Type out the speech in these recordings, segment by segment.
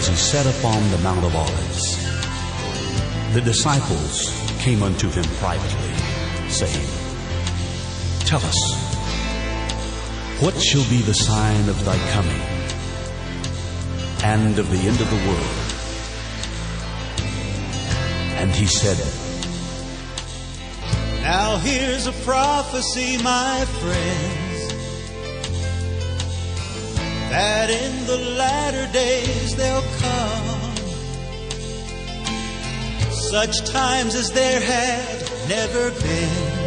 As he sat upon the Mount of Olives, the disciples came unto him privately, saying, Tell us, what shall be the sign of thy coming and of the end of the world? And he said, Now here's a prophecy, my friends, that in the latter days there'll come such times as there had never been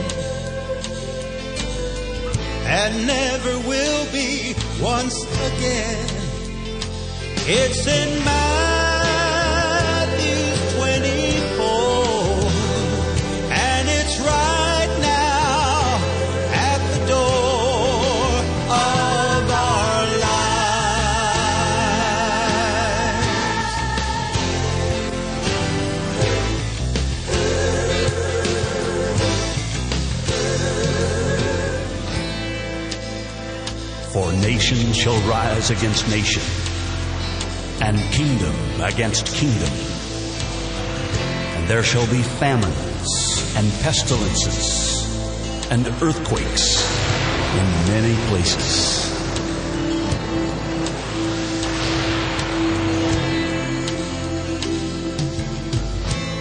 and never will be once again. It's in Matthew nation shall rise against nation, and kingdom against kingdom. And there shall be famines and pestilences and earthquakes in many places.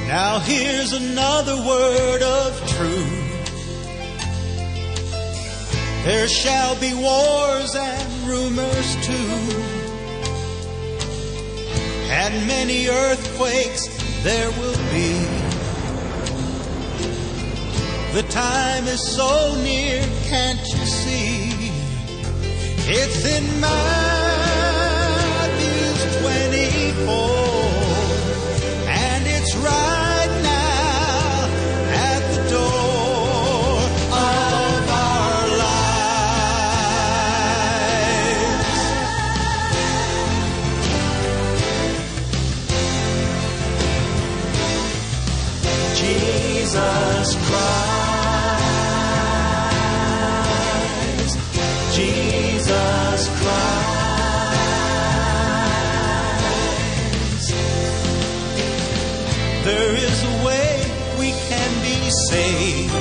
Now here's another word of truth. There shall be wars and rumors too, and many earthquakes there will be. The time is so near, can't you see? It's in Matthew 24. Jesus Christ, Jesus Christ. There is a way we can be saved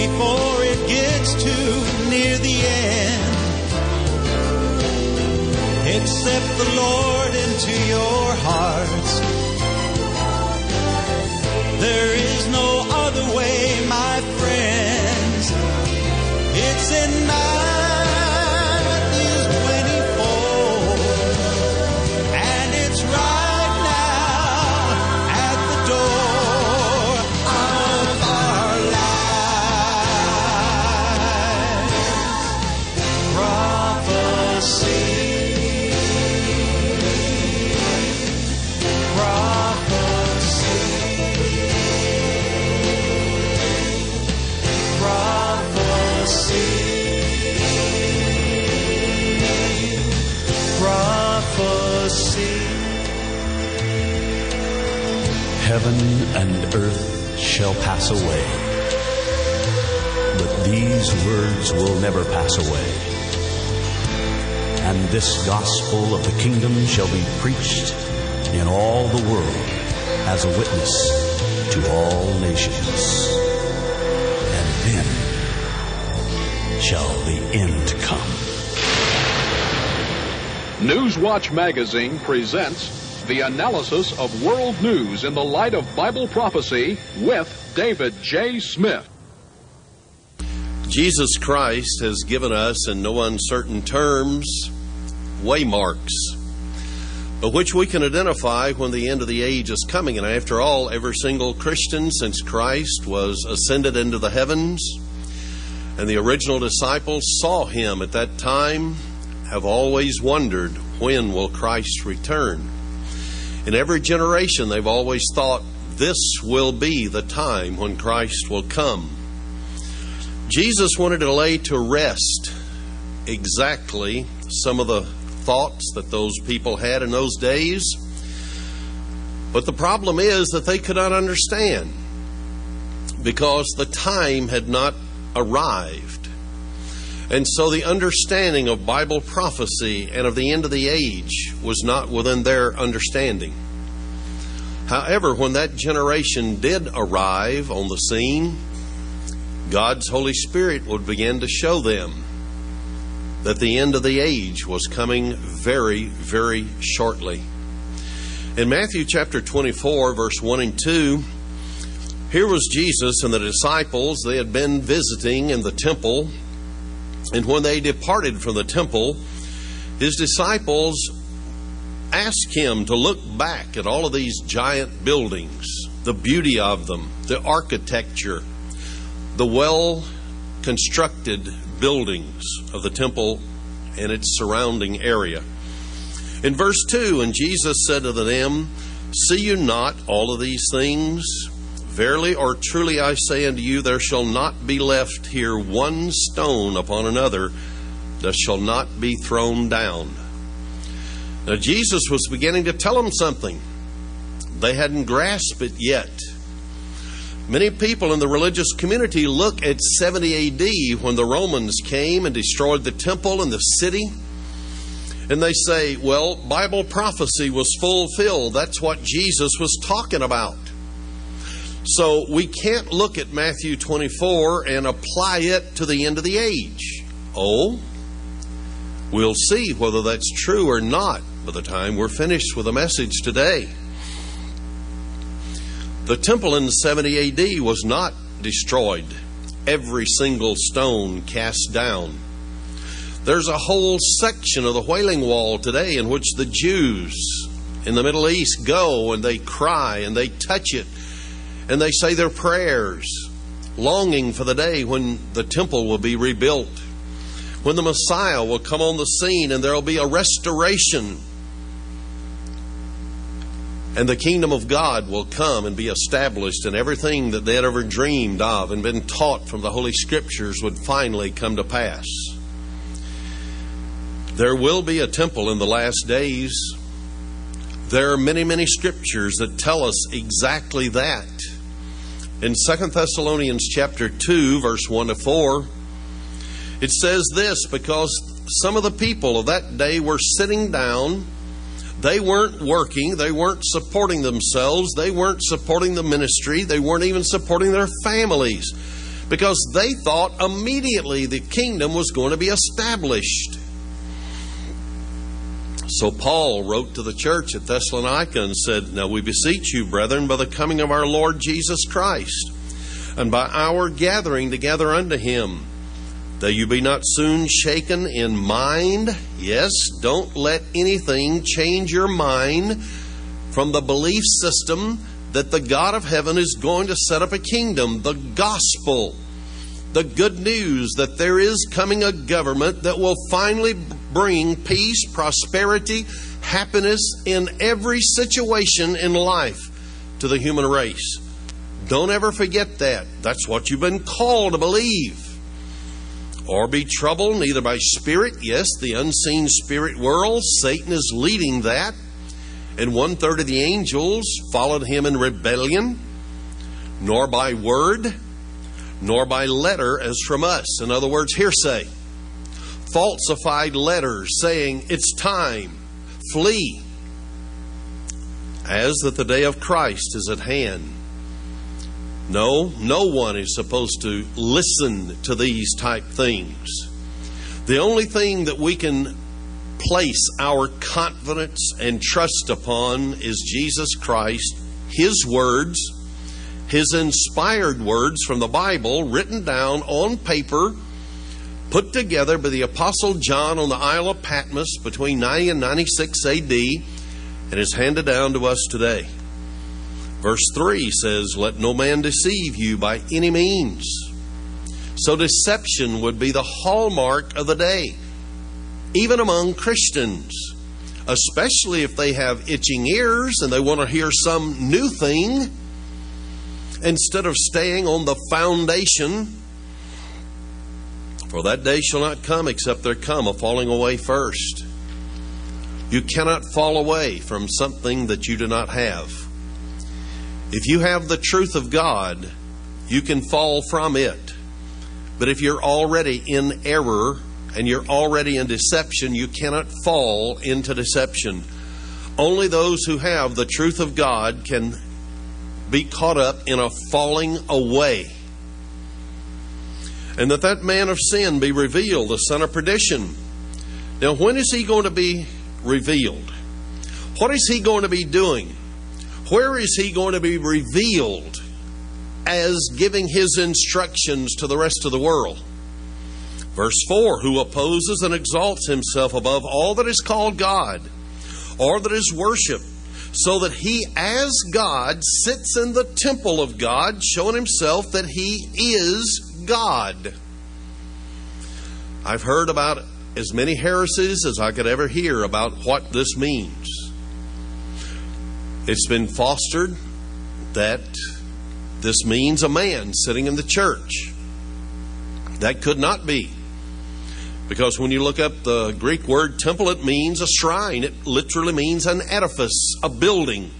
before it gets too near the end. Accept the Lord into your hearts. There is no other way, my friends. It's in Matthew earth shall pass away, but these words will never pass away. And this gospel of the kingdom shall be preached in all the world as a witness to all nations. And then shall the end come. Newswatch Magazine presents the analysis of world news in the light of Bible prophecy with David J. Smith. Jesus Christ has given us, in no uncertain terms, waymarks, by which we can identify when the end of the age is coming. And after all, every single Christian since Christ was ascended into the heavens, and the original disciples saw him at that time, have always wondered when will Christ return. In every generation, they've always thought this will be the time when Christ will come. Jesus wanted to lay to rest exactly some of the thoughts that those people had in those days. But the problem is that they could not understand because the time had not arrived. And so the understanding of Bible prophecy and of the end of the age was not within their understanding. However, when that generation did arrive on the scene, God's Holy Spirit would begin to show them that the end of the age was coming very, very shortly. In Matthew chapter 24, verse 1 and 2, here was Jesus and the disciples. They had been visiting in the temple. And when they departed from the temple, his disciples asked him to look back at all of these giant buildings, the beauty of them, the architecture, the well constructed buildings of the temple and its surrounding area. In verse 2, and Jesus said to them, See you not all of these things? Verily or truly I say unto you, there shall not be left here one stone upon another that shall not be thrown down. Now, Jesus was beginning to tell them something. They hadn't grasped it yet. Many people in the religious community look at 70 AD when the Romans came and destroyed the temple and the city. And they say, well, Bible prophecy was fulfilled. That's what Jesus was talking about. So we can't look at Matthew 24 and apply it to the end of the age. Oh, we'll see whether that's true or not by the time we're finished with the message today. The temple in 70 AD was not destroyed, every single stone cast down. There's a whole section of the Wailing Wall today in which the Jews in the Middle East go and they cry and they touch it and they say their prayers, longing for the day when the temple will be rebuilt, when the Messiah will come on the scene and there will be a restoration and the kingdom of God will come and be established, and everything that they had ever dreamed of and been taught from the Holy Scriptures would finally come to pass. There will be a temple in the last days. There are many, many scriptures that tell us exactly that. In 2 Thessalonians chapter 2, verse 1 to 4, it says this because some of the people of that day were sitting down they weren't working. They weren't supporting themselves. They weren't supporting the ministry. They weren't even supporting their families because they thought immediately the kingdom was going to be established. So Paul wrote to the church at Thessalonica and said, Now we beseech you, brethren, by the coming of our Lord Jesus Christ, and by our gathering together unto him, that you be not soon shaken in mind. Yes, don't let anything change your mind from the belief system that the God of heaven is going to set up a kingdom, the gospel, the good news that there is coming a government that will finally bring peace, prosperity, happiness in every situation in life to the human race. Don't ever forget that. That's what you've been called to believe or be troubled neither by spirit, yes, the unseen spirit world. Satan is leading that. And one third of the angels followed him in rebellion, nor by word, nor by letter as from us. In other words, hearsay. Falsified letters saying, It's time, flee. As that the day of Christ is at hand. No, no one is supposed to listen to these type things. The only thing that we can place our confidence and trust upon is Jesus Christ, His words, His inspired words from the Bible, written down on paper, put together by the Apostle John on the Isle of Patmos between 90 and 96 AD, and is handed down to us today. Verse 3 says, Let no man deceive you by any means. So deception would be the hallmark of the day, even among Christians, especially if they have itching ears and they want to hear some new thing instead of staying on the foundation. For that day shall not come except there come a falling away first. You cannot fall away from something that you do not have. If you have the truth of God, you can fall from it. But if you're already in error and you're already in deception, you cannot fall into deception. Only those who have the truth of God can be caught up in a falling away. And that that man of sin be revealed, the son of perdition. Now, when is he going to be revealed? What is he going to be doing? Where is he going to be revealed as giving his instructions to the rest of the world? Verse 4 Who opposes and exalts himself above all that is called God or that is worshiped, so that he, as God, sits in the temple of God, showing himself that he is God. I've heard about as many heresies as I could ever hear about what this means. It's been fostered that this means a man sitting in the church. That could not be. Because when you look up the Greek word temple, it means a shrine. It literally means an edifice, a building.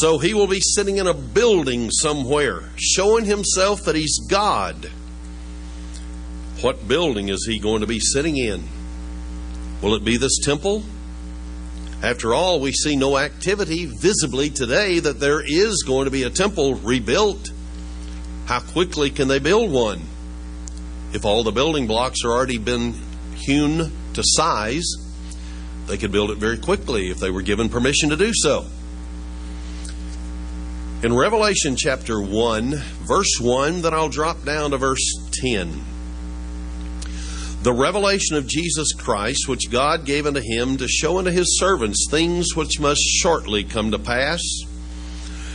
So he will be sitting in a building somewhere, showing himself that he's God. What building is he going to be sitting in? Will it be this temple? After all, we see no activity visibly today that there is going to be a temple rebuilt. How quickly can they build one? If all the building blocks are already been hewn to size, they could build it very quickly if they were given permission to do so. In Revelation chapter 1, verse 1, then I'll drop down to verse 10. The revelation of Jesus Christ, which God gave unto him to show unto his servants things which must shortly come to pass.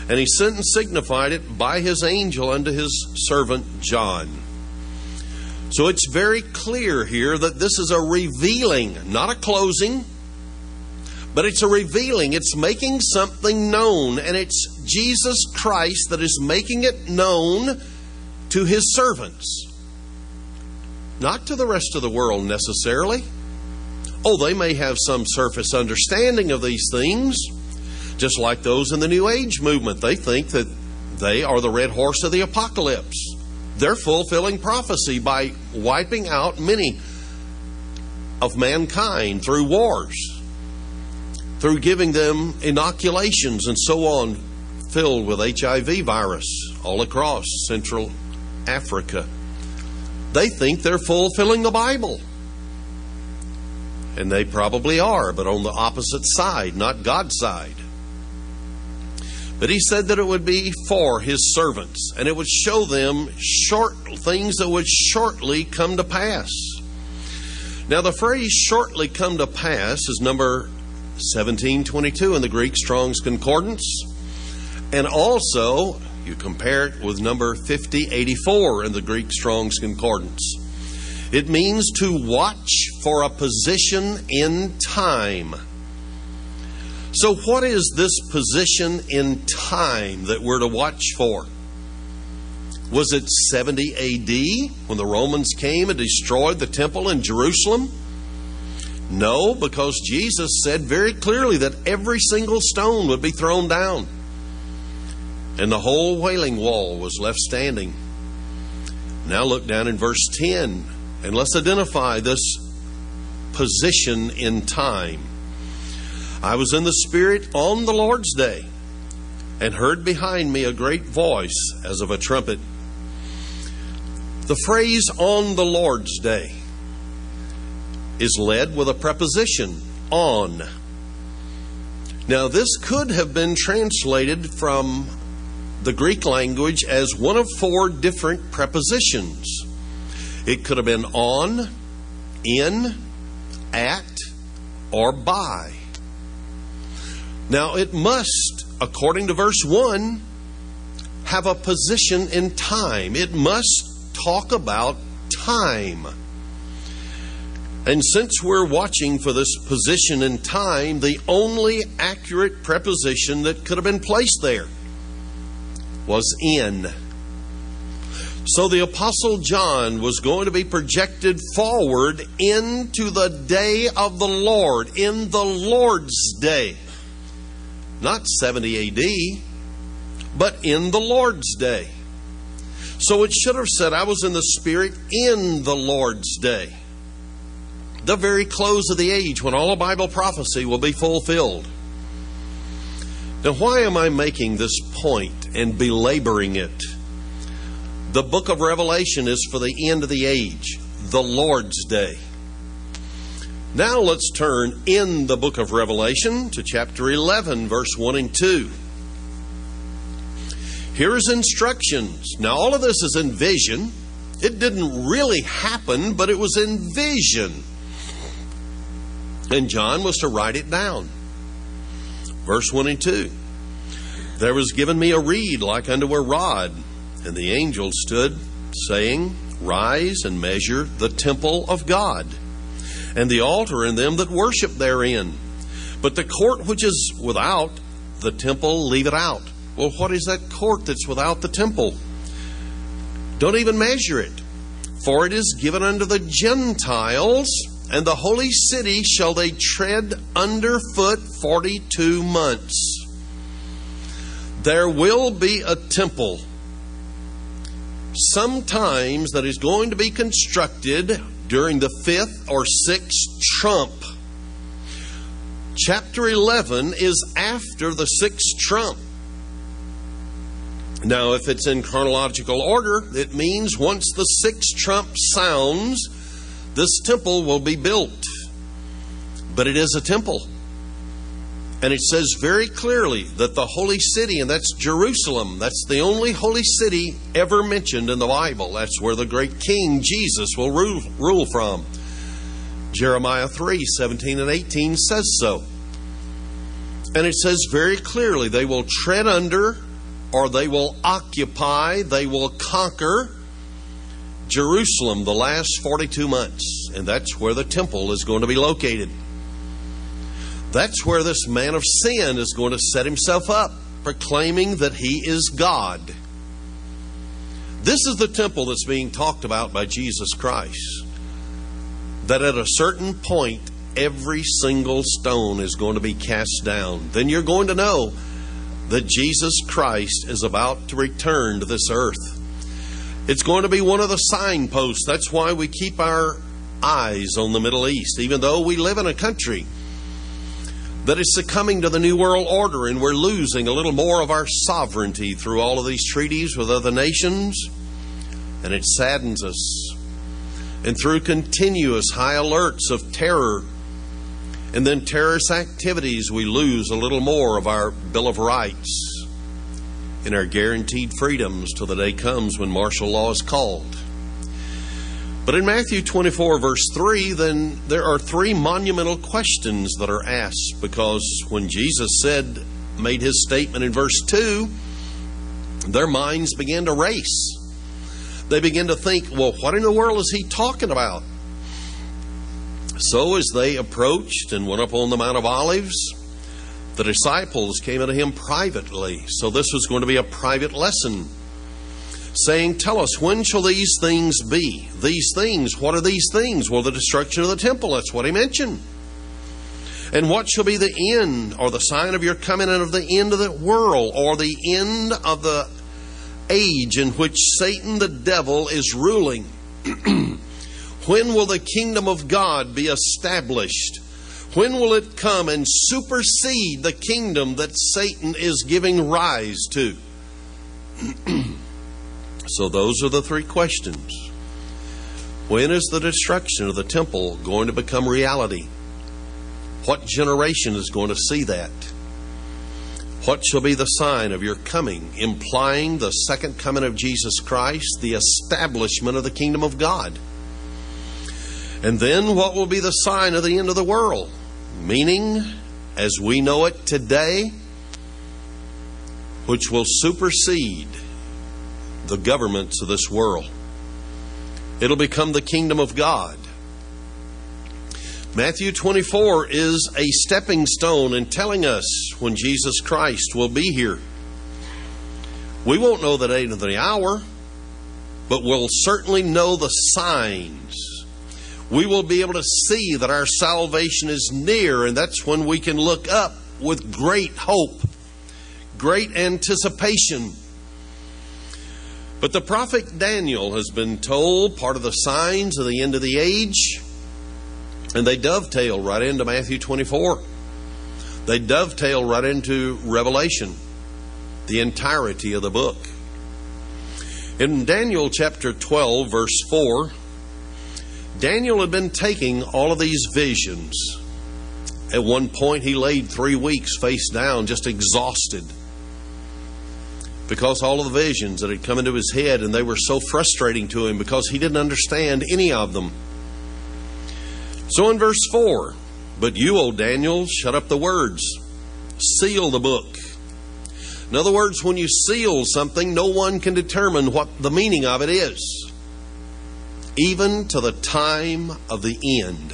And he sent and signified it by his angel unto his servant John. So it's very clear here that this is a revealing, not a closing, but it's a revealing. It's making something known, and it's Jesus Christ that is making it known to his servants. Not to the rest of the world necessarily. Oh, they may have some surface understanding of these things, just like those in the New Age movement. They think that they are the red horse of the apocalypse. They're fulfilling prophecy by wiping out many of mankind through wars, through giving them inoculations and so on, filled with HIV virus all across Central Africa. They think they're fulfilling the Bible. And they probably are, but on the opposite side, not God's side. But he said that it would be for his servants, and it would show them short things that would shortly come to pass. Now, the phrase shortly come to pass is number 1722 in the Greek Strong's Concordance. And also, you compare it with number 5084 in the Greek Strong's Concordance. It means to watch for a position in time. So, what is this position in time that we're to watch for? Was it 70 AD when the Romans came and destroyed the temple in Jerusalem? No, because Jesus said very clearly that every single stone would be thrown down and the whole wailing wall was left standing. Now look down in verse 10 and let's identify this position in time. I was in the Spirit on the Lord's day and heard behind me a great voice as of a trumpet. The phrase on the Lord's day is led with a preposition on. Now, this could have been translated from the Greek language as one of four different prepositions. It could have been on, in, at, or by. Now, it must, according to verse 1, have a position in time. It must talk about time. And since we're watching for this position in time, the only accurate preposition that could have been placed there was in. So the Apostle John was going to be projected forward into the day of the Lord, in the Lord's day not 70 AD, but in the Lord's day. So it should have said, I was in the Spirit in the Lord's day. The very close of the age when all of Bible prophecy will be fulfilled. Now, why am I making this point and belaboring it? The book of Revelation is for the end of the age, the Lord's day. Now let's turn in the book of Revelation to chapter 11, verse 1 and 2. Here's instructions. Now, all of this is in vision. It didn't really happen, but it was in vision. And John was to write it down. Verse 22 There was given me a reed like unto a rod, and the angel stood, saying, Rise and measure the temple of God, and the altar and them that worship therein. But the court which is without the temple, leave it out. Well, what is that court that's without the temple? Don't even measure it. For it is given unto the Gentiles, and the holy city shall they tread underfoot forty two months there will be a temple sometimes that is going to be constructed during the fifth or sixth trump. Chapter 11 is after the sixth trump. Now, if it's in chronological order, it means once the sixth trump sounds, this temple will be built. But it is a temple. And it says very clearly that the holy city, and that's Jerusalem, that's the only holy city ever mentioned in the Bible. That's where the great King Jesus will rule, rule from. Jeremiah 3 17 and 18 says so. And it says very clearly they will tread under, or they will occupy, they will conquer Jerusalem the last 42 months. And that's where the temple is going to be located. That's where this man of sin is going to set himself up, proclaiming that he is God. This is the temple that's being talked about by Jesus Christ. That at a certain point, every single stone is going to be cast down. Then you're going to know that Jesus Christ is about to return to this earth. It's going to be one of the signposts. That's why we keep our eyes on the Middle East, even though we live in a country that is succumbing to the New World Order and we're losing a little more of our sovereignty through all of these treaties with other nations. And it saddens us. And through continuous high alerts of terror and then terrorist activities, we lose a little more of our Bill of Rights and our guaranteed freedoms till the day comes when martial law is called. But in Matthew 24, verse 3, then there are three monumental questions that are asked because when Jesus said, made his statement in verse 2, their minds began to race. They began to think, well, what in the world is he talking about? So as they approached and went up on the Mount of Olives, the disciples came unto him privately. So this was going to be a private lesson saying, Tell us, when shall these things be? These things, what are these things? Well, the destruction of the temple, that's what he mentioned. And what shall be the end, or the sign of your coming and of the end of the world, or the end of the age in which Satan the devil is ruling? when will the kingdom of God be established? When will it come and supersede the kingdom that Satan is giving rise to? So, those are the three questions. When is the destruction of the temple going to become reality? What generation is going to see that? What shall be the sign of your coming, implying the second coming of Jesus Christ, the establishment of the kingdom of God? And then what will be the sign of the end of the world? Meaning, as we know it today, which will supersede the governments of this world. It'll become the kingdom of God. Matthew 24 is a stepping stone in telling us when Jesus Christ will be here. We won't know the day of the hour, but we'll certainly know the signs. We will be able to see that our salvation is near, and that's when we can look up with great hope, great anticipation But the prophet Daniel has been told part of the signs of the end of the age, and they dovetail right into Matthew 24. They dovetail right into Revelation, the entirety of the book. In Daniel chapter 12, verse 4, Daniel had been taking all of these visions. At one point, he laid three weeks face down, just exhausted because all of the visions that had come into his head and they were so frustrating to him because he didn't understand any of them. So in verse 4, but you, O Daniel, shut up the words, seal the book. In other words, when you seal something, no one can determine what the meaning of it is, even to the time of the end.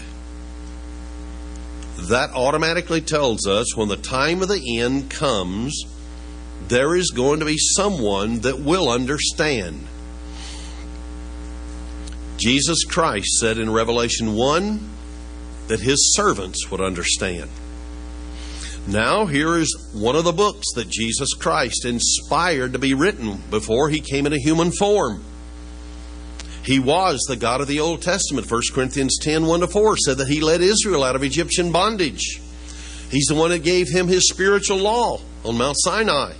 That automatically tells us when the time of the end comes, there is going to be someone that will understand. Jesus Christ said in Revelation 1 that his servants would understand. Now, here is one of the books that Jesus Christ inspired to be written before he came in a human form. He was the God of the Old Testament. 1 Corinthians 10 1 to 4 said that he led Israel out of Egyptian bondage. He's the one that gave him his spiritual law on Mount Sinai.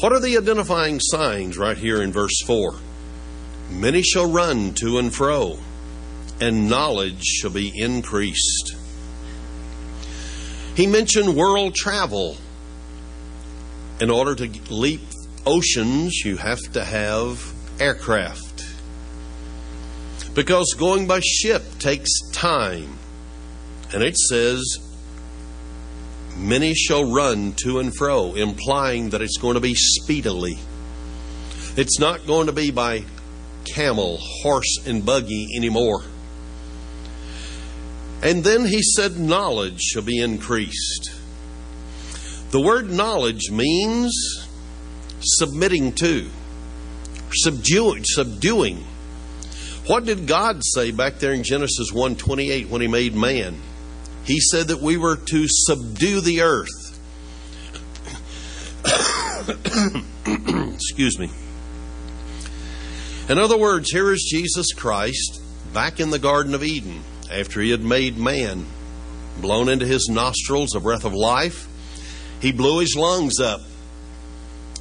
What are the identifying signs right here in verse 4? Many shall run to and fro, and knowledge shall be increased. He mentioned world travel. In order to leap oceans, you have to have aircraft. Because going by ship takes time. And it says Many shall run to and fro, implying that it's going to be speedily. It's not going to be by camel, horse, and buggy anymore. And then he said, Knowledge shall be increased. The word knowledge means submitting to, subduing, subduing. What did God say back there in Genesis 1:28 when he made man? He said that we were to subdue the earth. Excuse me. In other words, here is Jesus Christ back in the Garden of Eden after he had made man, blown into his nostrils a breath of life. He blew his lungs up.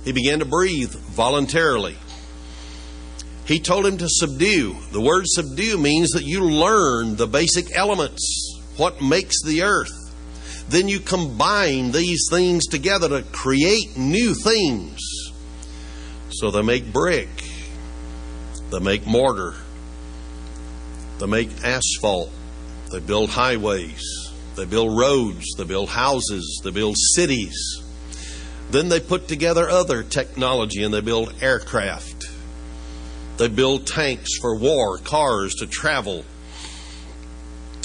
He began to breathe voluntarily. He told him to subdue. The word subdue means that you learn the basic elements what makes the earth. Then you combine these things together to create new things. So they make brick, they make mortar, they make asphalt, they build highways, they build roads, they build houses, they build cities. Then they put together other technology and they build aircraft. They build tanks for war, cars to travel,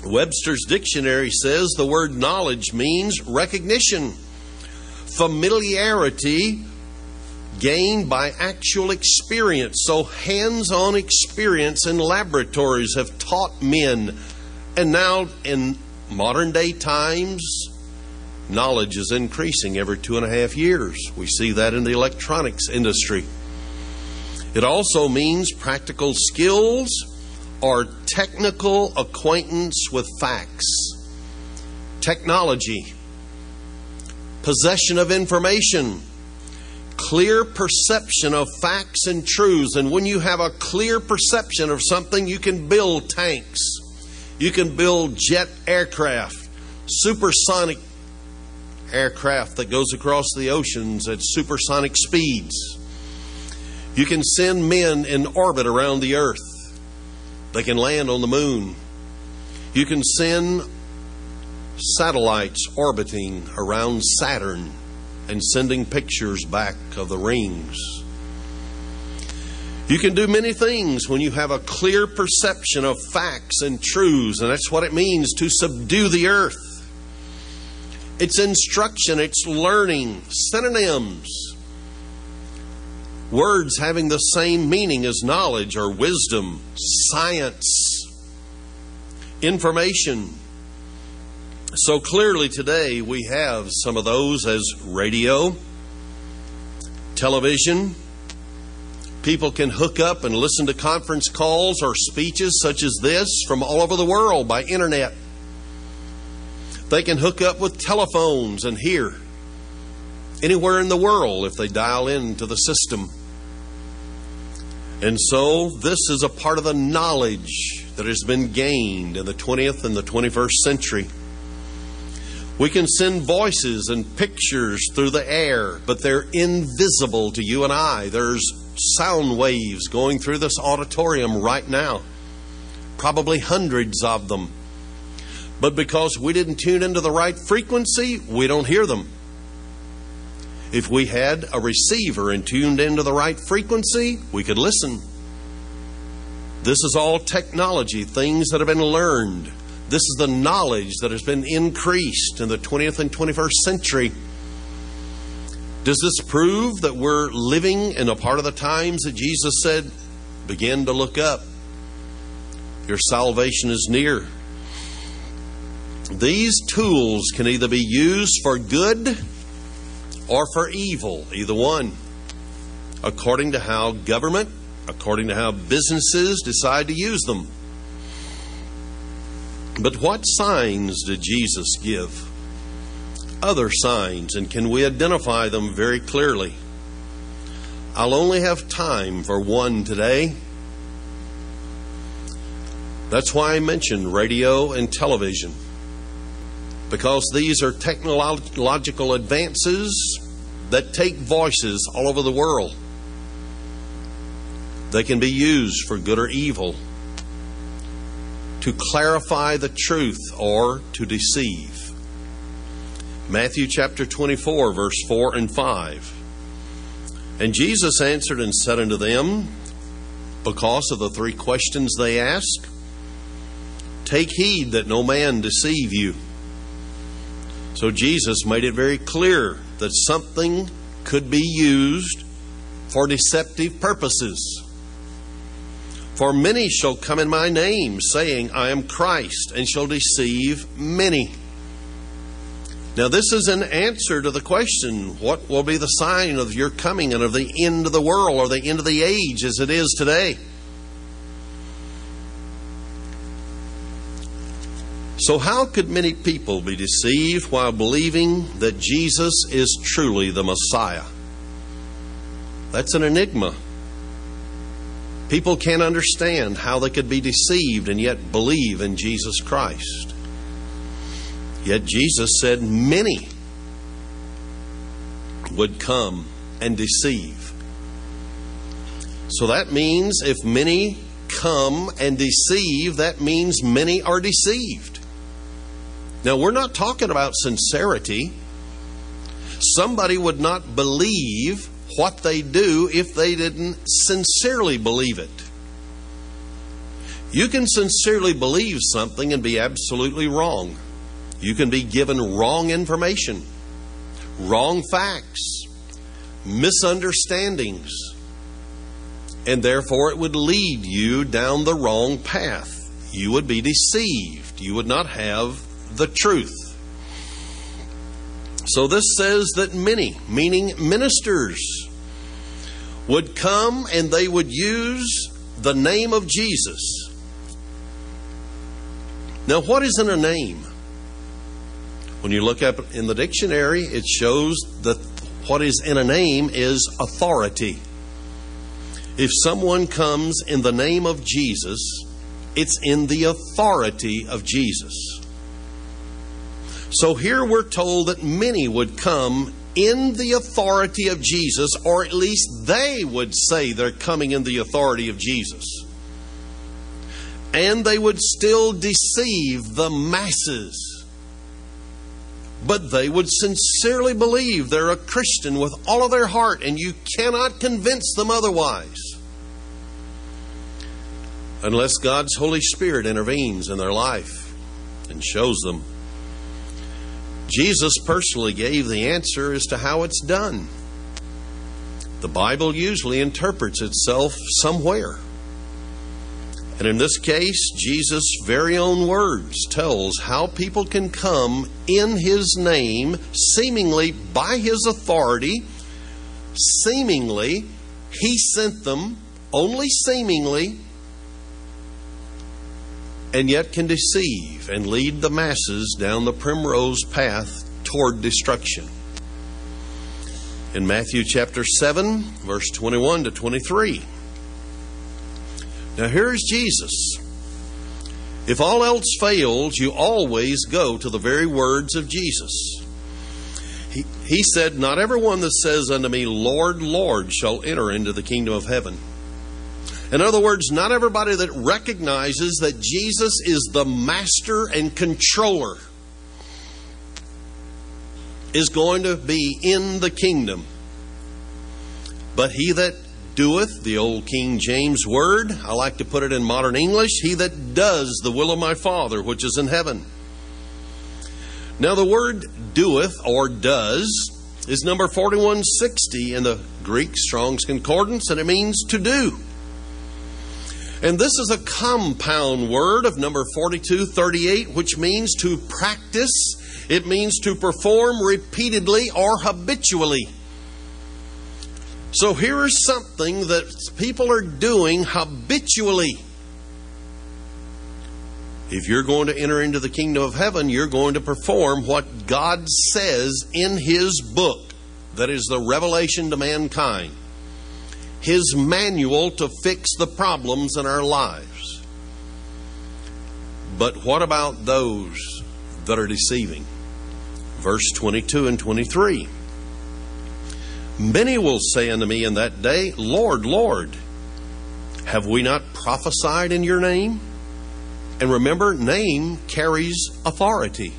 Webster's dictionary says the word knowledge means recognition, familiarity gained by actual experience. So, hands on experience in laboratories have taught men. And now, in modern day times, knowledge is increasing every two and a half years. We see that in the electronics industry. It also means practical skills or technical acquaintance with facts, technology, possession of information, clear perception of facts and truths. And when you have a clear perception of something, you can build tanks, you can build jet aircraft, supersonic aircraft that goes across the oceans at supersonic speeds. You can send men in orbit around the earth. They can land on the moon. You can send satellites orbiting around Saturn and sending pictures back of the rings. You can do many things when you have a clear perception of facts and truths, and that's what it means to subdue the earth. It's instruction, it's learning, synonyms Words having the same meaning as knowledge or wisdom, science, information. So clearly today we have some of those as radio, television, People can hook up and listen to conference calls or speeches such as this from all over the world by internet. They can hook up with telephones and hear anywhere in the world if they dial into the system. And so, this is a part of the knowledge that has been gained in the 20th and the 21st century. We can send voices and pictures through the air, but they're invisible to you and I. There's sound waves going through this auditorium right now, probably hundreds of them. But because we didn't tune into the right frequency, we don't hear them. If we had a receiver and tuned into the right frequency, we could listen. This is all technology, things that have been learned. This is the knowledge that has been increased in the 20th and 21st century. Does this prove that we're living in a part of the times that Jesus said, begin to look up? Your salvation is near. These tools can either be used for good or for evil, either one, according to how government, according to how businesses decide to use them. But what signs did Jesus give? Other signs, and can we identify them very clearly? I'll only have time for one today. That's why I mentioned radio and television because these are technological advances that take voices all over the world. They can be used for good or evil, to clarify the truth or to deceive. Matthew chapter 24, verse 4 and 5. And Jesus answered and said unto them, because of the three questions they ask, Take heed that no man deceive you. So Jesus made it very clear that something could be used for deceptive purposes. For many shall come in my name, saying, I am Christ, and shall deceive many. Now, this is an answer to the question what will be the sign of your coming and of the end of the world or the end of the age as it is today? So, how could many people be deceived while believing that Jesus is truly the Messiah? That's an enigma. People can't understand how they could be deceived and yet believe in Jesus Christ. Yet Jesus said many would come and deceive. So that means if many come and deceive, that means many are deceived. Now, we're not talking about sincerity. Somebody would not believe what they do if they didn't sincerely believe it. You can sincerely believe something and be absolutely wrong. You can be given wrong information, wrong facts, misunderstandings, and therefore it would lead you down the wrong path. You would be deceived. You would not have the truth. So this says that many, meaning ministers, would come and they would use the name of Jesus. Now, what is in a name? When you look up in the dictionary, it shows that what is in a name is authority. If someone comes in the name of Jesus, it's in the authority of Jesus. So here we're told that many would come in the authority of Jesus, or at least they would say they're coming in the authority of Jesus. And they would still deceive the masses. But they would sincerely believe they're a Christian with all of their heart, and you cannot convince them otherwise. Unless God's Holy Spirit intervenes in their life and shows them Jesus personally gave the answer as to how it's done. The Bible usually interprets itself somewhere. And in this case, Jesus' very own words tells how people can come in his name, seemingly by his authority, seemingly he sent them only seemingly and yet can deceive and lead the masses down the primrose path toward destruction. In Matthew chapter 7, verse 21 to 23. Now here's Jesus. If all else fails, you always go to the very words of Jesus. He, he said, Not everyone that says unto me, Lord, Lord, shall enter into the kingdom of heaven. In other words, not everybody that recognizes that Jesus is the master and controller is going to be in the kingdom. But he that doeth, the old King James word, I like to put it in modern English, he that does the will of my Father which is in heaven. Now, the word doeth or does is number 4160 in the Greek Strong's Concordance, and it means to do. And this is a compound word of number 4238, which means to practice. It means to perform repeatedly or habitually. So here is something that people are doing habitually. If you're going to enter into the kingdom of heaven, you're going to perform what God says in His book, that is the revelation to mankind his manual to fix the problems in our lives. But what about those that are deceiving? Verse 22 and 23. Many will say unto me in that day, Lord, Lord, have we not prophesied in your name? And remember, name carries authority.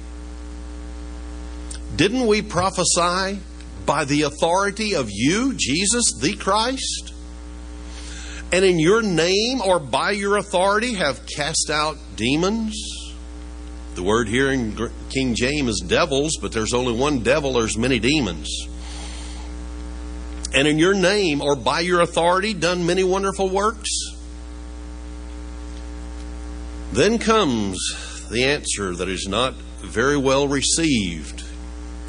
Didn't we prophesy by the authority of you, Jesus the Christ? And in your name or by your authority have cast out demons? The word here in King James is devils, but there's only one devil, there's many demons. And in your name or by your authority done many wonderful works? Then comes the answer that is not very well received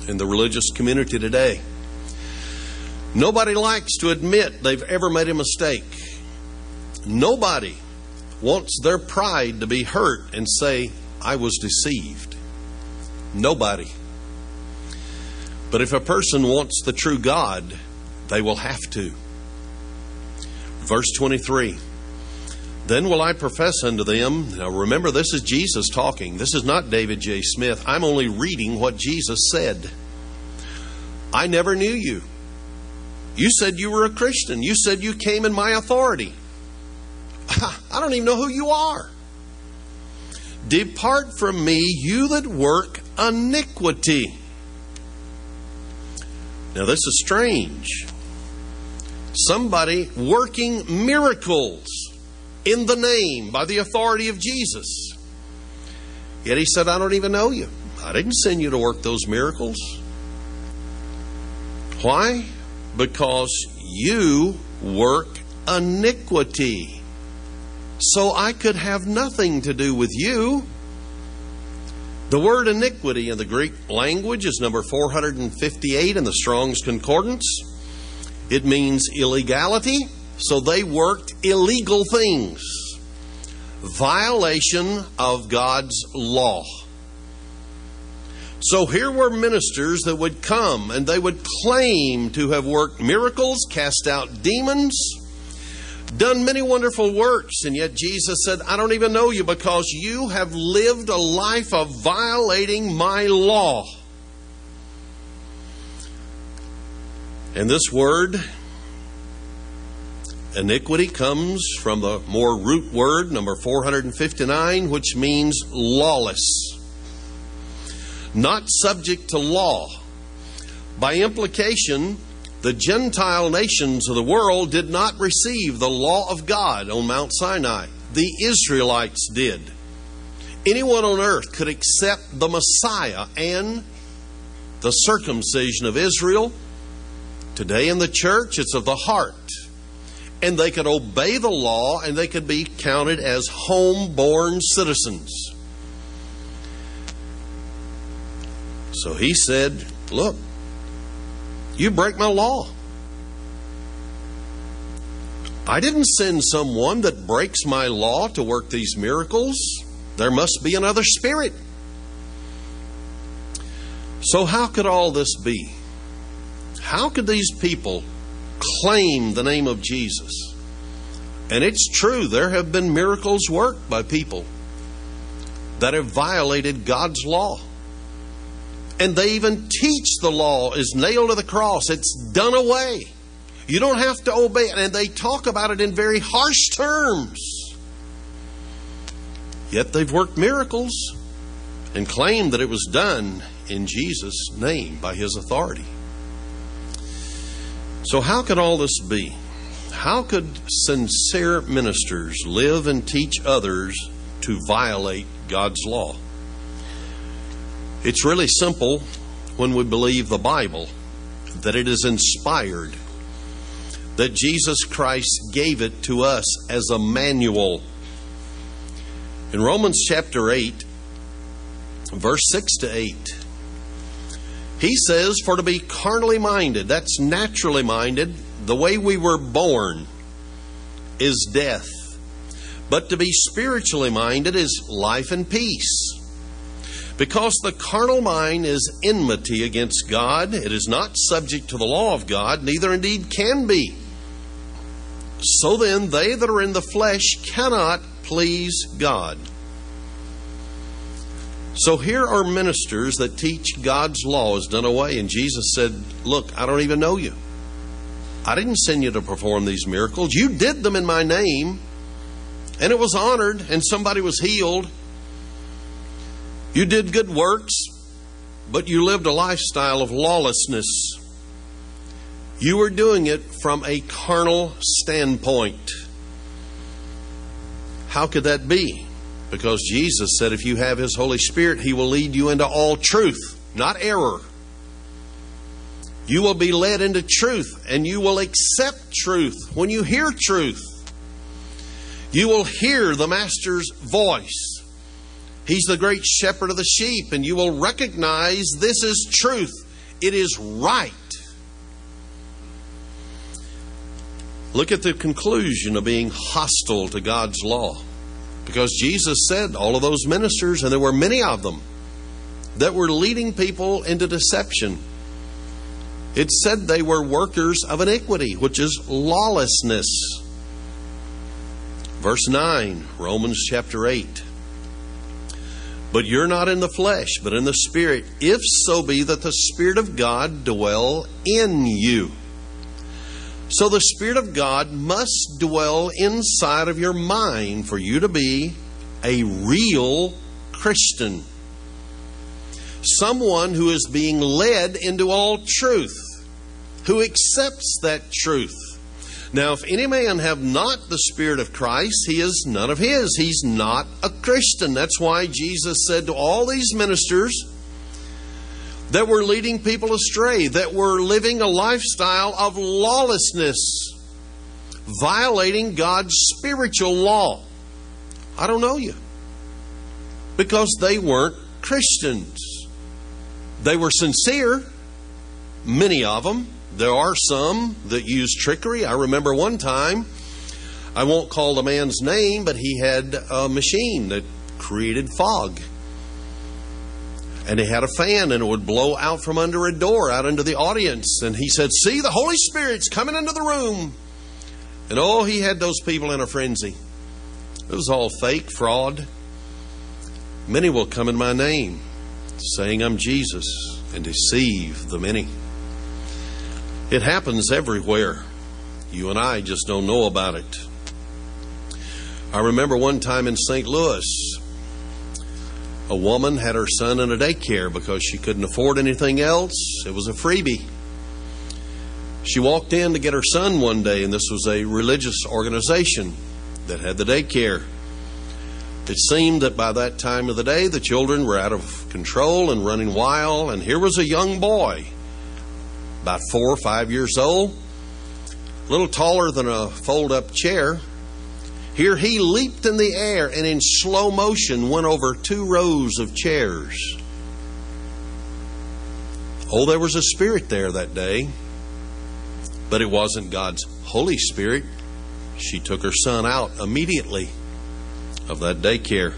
in the religious community today. Nobody likes to admit they've ever made a mistake. Nobody wants their pride to be hurt and say, I was deceived. Nobody. But if a person wants the true God, they will have to. Verse 23 Then will I profess unto them. Now remember, this is Jesus talking. This is not David J. Smith. I'm only reading what Jesus said. I never knew you. You said you were a Christian. You said you came in my authority. I don't even know who you are. Depart from me, you that work iniquity. Now, this is strange. Somebody working miracles in the name, by the authority of Jesus. Yet he said, I don't even know you. I didn't send you to work those miracles. Why? because you work iniquity. So I could have nothing to do with you. The word iniquity in the Greek language is number 458 in the Strong's Concordance. It means illegality, so they worked illegal things, violation of God's law. So here were ministers that would come and they would claim to have worked miracles, cast out demons, done many wonderful works, and yet Jesus said, I don't even know you because you have lived a life of violating my law. And this word, iniquity, comes from the more root word, number 459, which means lawless not subject to law. By implication, the Gentile nations of the world did not receive the law of God on Mount Sinai. The Israelites did. Anyone on earth could accept the Messiah and the circumcision of Israel. Today in the church, it's of the heart. And they could obey the law and they could be counted as home-born citizens. So he said, Look, you break my law. I didn't send someone that breaks my law to work these miracles. There must be another spirit. So, how could all this be? How could these people claim the name of Jesus? And it's true, there have been miracles worked by people that have violated God's law. And they even teach the law is nailed to the cross, it's done away. You don't have to obey it. And they talk about it in very harsh terms. Yet they've worked miracles and claim that it was done in Jesus' name by his authority. So, how could all this be? How could sincere ministers live and teach others to violate God's law? It's really simple when we believe the Bible, that it is inspired, that Jesus Christ gave it to us as a manual. In Romans chapter 8, verse 6 to 8, he says, For to be carnally minded, that's naturally minded, the way we were born is death. But to be spiritually minded is life and peace. Because the carnal mind is enmity against God, it is not subject to the law of God, neither indeed can be. So then, they that are in the flesh cannot please God. So here are ministers that teach God's law is done away, and Jesus said, Look, I don't even know you. I didn't send you to perform these miracles. You did them in my name, and it was honored, and somebody was healed. You did good works, but you lived a lifestyle of lawlessness. You were doing it from a carnal standpoint. How could that be? Because Jesus said if you have His Holy Spirit, He will lead you into all truth, not error. You will be led into truth and you will accept truth when you hear truth. You will hear the Master's voice. He's the great shepherd of the sheep, and you will recognize this is truth. It is right. Look at the conclusion of being hostile to God's law. Because Jesus said all of those ministers, and there were many of them, that were leading people into deception. It said they were workers of iniquity, which is lawlessness. Verse 9, Romans chapter 8. But you're not in the flesh, but in the Spirit, if so be that the Spirit of God dwell in you. So the Spirit of God must dwell inside of your mind for you to be a real Christian. Someone who is being led into all truth, who accepts that truth. Now, if any man have not the Spirit of Christ, he is none of his. He's not a Christian. That's why Jesus said to all these ministers, that were leading people astray, that were living a lifestyle of lawlessness, violating God's spiritual law. I don't know you. Because they weren't Christians. They were sincere, many of them. There are some that use trickery. I remember one time, I won't call the man's name, but he had a machine that created fog and he had a fan and it would blow out from under a door out into the audience. And he said, See, the Holy Spirit's coming into the room. And oh, he had those people in a frenzy. It was all fake, fraud. Many will come in my name, saying I'm Jesus, and deceive the many. It happens everywhere. You and I just don't know about it. I remember one time in St. Louis, a woman had her son in a daycare because she couldn't afford anything else. It was a freebie. She walked in to get her son one day, and this was a religious organization that had the daycare. It seemed that by that time of the day, the children were out of control and running wild, and here was a young boy, about four or five years old, a little taller than a fold up chair, here he leaped in the air and in slow motion went over two rows of chairs. Oh, there was a spirit there that day, but it wasn't God's Holy Spirit. she took her son out immediately of that daycare.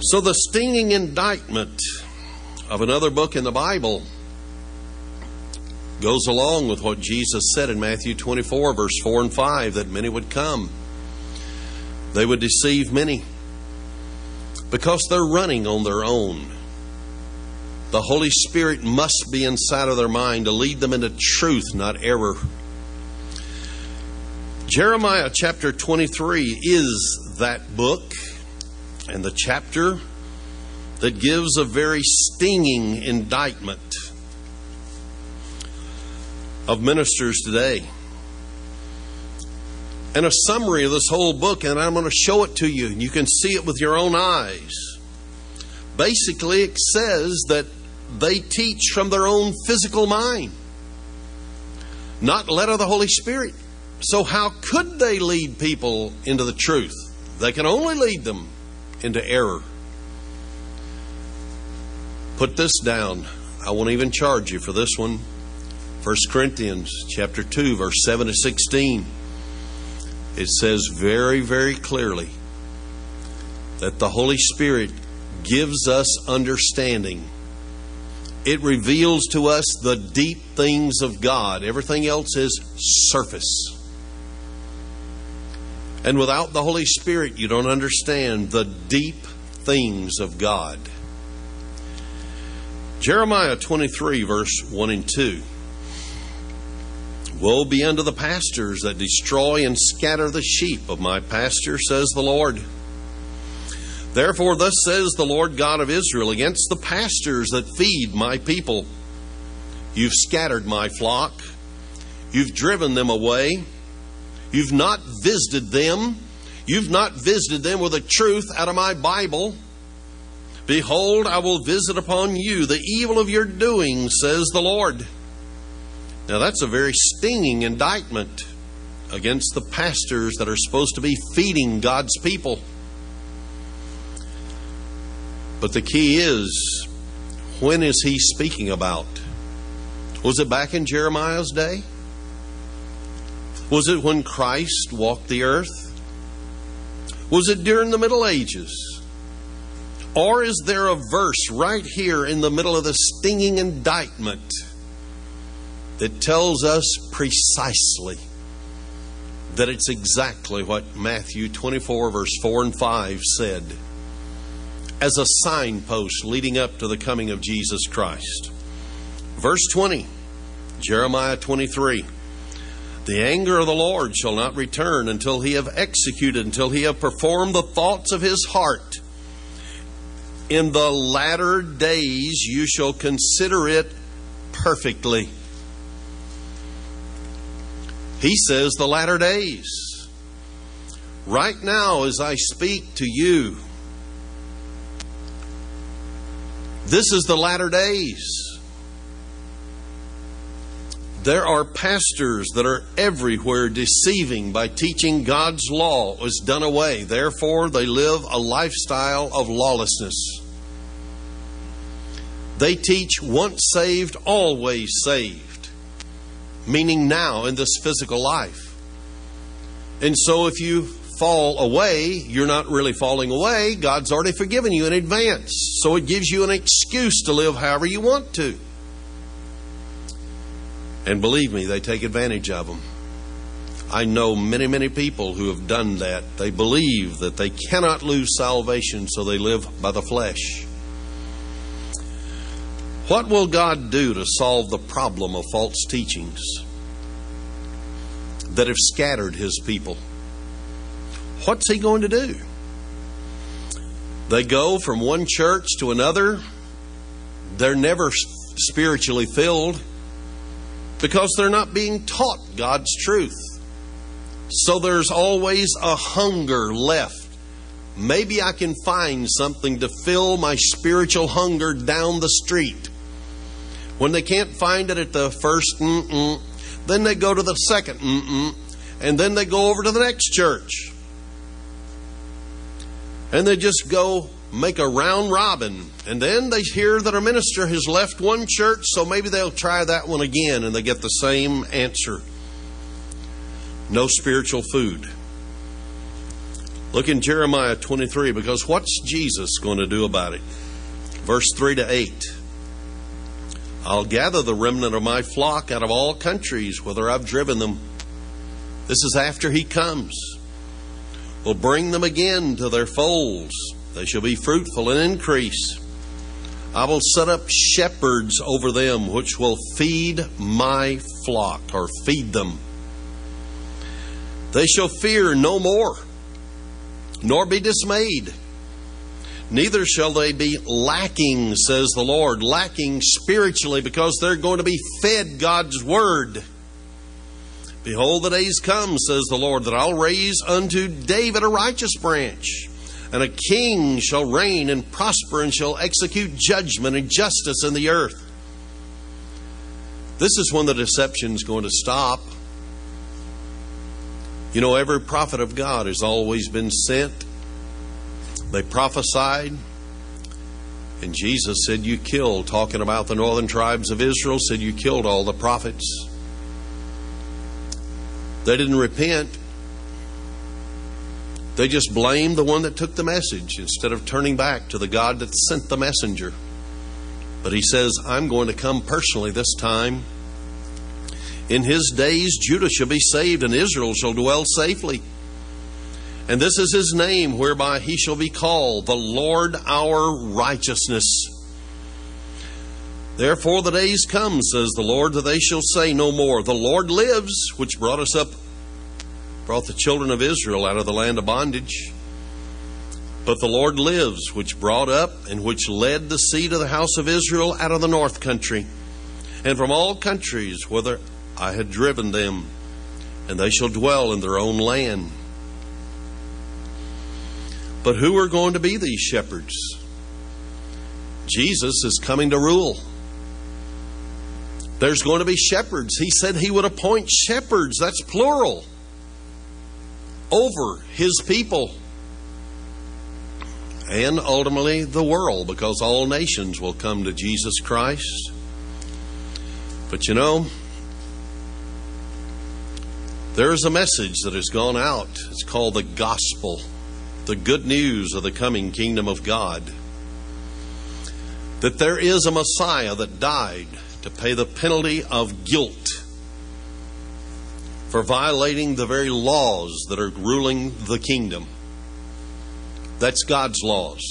So the stinging indictment of another book in the Bible goes along with what Jesus said in Matthew 24, verse 4 and 5, that many would come. They would deceive many because they're running on their own. The Holy Spirit must be inside of their mind to lead them into truth, not error. Jeremiah chapter 23 is that book and the chapter that gives a very stinging indictment of ministers today. And a summary of this whole book, and I'm going to show it to you, and you can see it with your own eyes. Basically, it says that they teach from their own physical mind, not led of the Holy Spirit. So, how could they lead people into the truth? They can only lead them into error. Put this down. I won't even charge you for this one. 1 Corinthians chapter 2 verse 7 to 16. It says very very clearly that the Holy Spirit gives us understanding. It reveals to us the deep things of God. Everything else is surface. And without the Holy Spirit, you don't understand the deep things of God. Jeremiah 23, verse 1 and 2. Woe be unto the pastors that destroy and scatter the sheep of my pasture, says the Lord. Therefore, thus says the Lord God of Israel against the pastors that feed my people. You've scattered my flock, you've driven them away, you've not visited them, you've not visited them with the truth out of my Bible. Behold, I will visit upon you the evil of your doing, says the Lord. Now, that's a very stinging indictment against the pastors that are supposed to be feeding God's people. But the key is when is he speaking about? Was it back in Jeremiah's day? Was it when Christ walked the earth? Was it during the Middle Ages? Or is there a verse right here in the middle of the stinging indictment that tells us precisely that it's exactly what Matthew 24, verse 4 and 5 said as a signpost leading up to the coming of Jesus Christ? Verse 20, Jeremiah 23. The anger of the Lord shall not return until he have executed, until he have performed the thoughts of his heart. In the latter days you shall consider it perfectly. He says the latter days. Right now, as I speak to you, this is the latter days. There are pastors that are everywhere deceiving by teaching God's law is done away. Therefore, they live a lifestyle of lawlessness. They teach once saved, always saved, meaning now in this physical life. And so, if you fall away, you're not really falling away. God's already forgiven you in advance. So, it gives you an excuse to live however you want to. And believe me, they take advantage of them. I know many, many people who have done that. They believe that they cannot lose salvation, so they live by the flesh. What will God do to solve the problem of false teachings that have scattered His people? What's He going to do? They go from one church to another, they're never spiritually filled because they're not being taught God's truth. So there's always a hunger left. Maybe I can find something to fill my spiritual hunger down the street. When they can't find it at the first mm-mm, then they go to the second mm-mm, and then they go over to the next church. And they just go make a round robin. And then they hear that a minister has left one church, so maybe they'll try that one again and they get the same answer. no spiritual food. Look in Jeremiah 23 because what's Jesus going to do about it? Verse 3 to 8. I'll gather the remnant of my flock out of all countries, whither I've driven them. This is after he comes. Will bring them again to their folds. They shall be fruitful and increase. I will set up shepherds over them, which will feed my flock, or feed them. They shall fear no more, nor be dismayed. Neither shall they be lacking, says the Lord, lacking spiritually, because they're going to be fed God's word. Behold, the days come, says the Lord, that I'll raise unto David a righteous branch, and a king shall reign and prosper, and shall execute judgment and justice in the earth. This is when the deception is going to stop. You know, every prophet of God has always been sent. They prophesied, and Jesus said, You killed, talking about the northern tribes of Israel, said, You killed all the prophets. They didn't repent. They just blamed the one that took the message instead of turning back to the God that sent the messenger. But he says, I'm going to come personally this time. In his days, Judah shall be saved, and Israel shall dwell safely. And this is his name whereby he shall be called the Lord our righteousness. Therefore the days come, says the Lord, that they shall say no more, The Lord lives, which brought us up, brought the children of Israel out of the land of bondage. But the Lord lives, which brought up and which led the seed of the house of Israel out of the north country, and from all countries whither I had driven them, and they shall dwell in their own land. But who are going to be these shepherds? Jesus is coming to rule. There's going to be shepherds. He said he would appoint shepherds, that's plural, over his people. And ultimately the world, because all nations will come to Jesus Christ. But you know, there is a message that has gone out. It's called the gospel, the good news of the coming kingdom of God. That there is a Messiah that died to pay the penalty of guilt for violating the very laws that are ruling the kingdom. That's God's laws.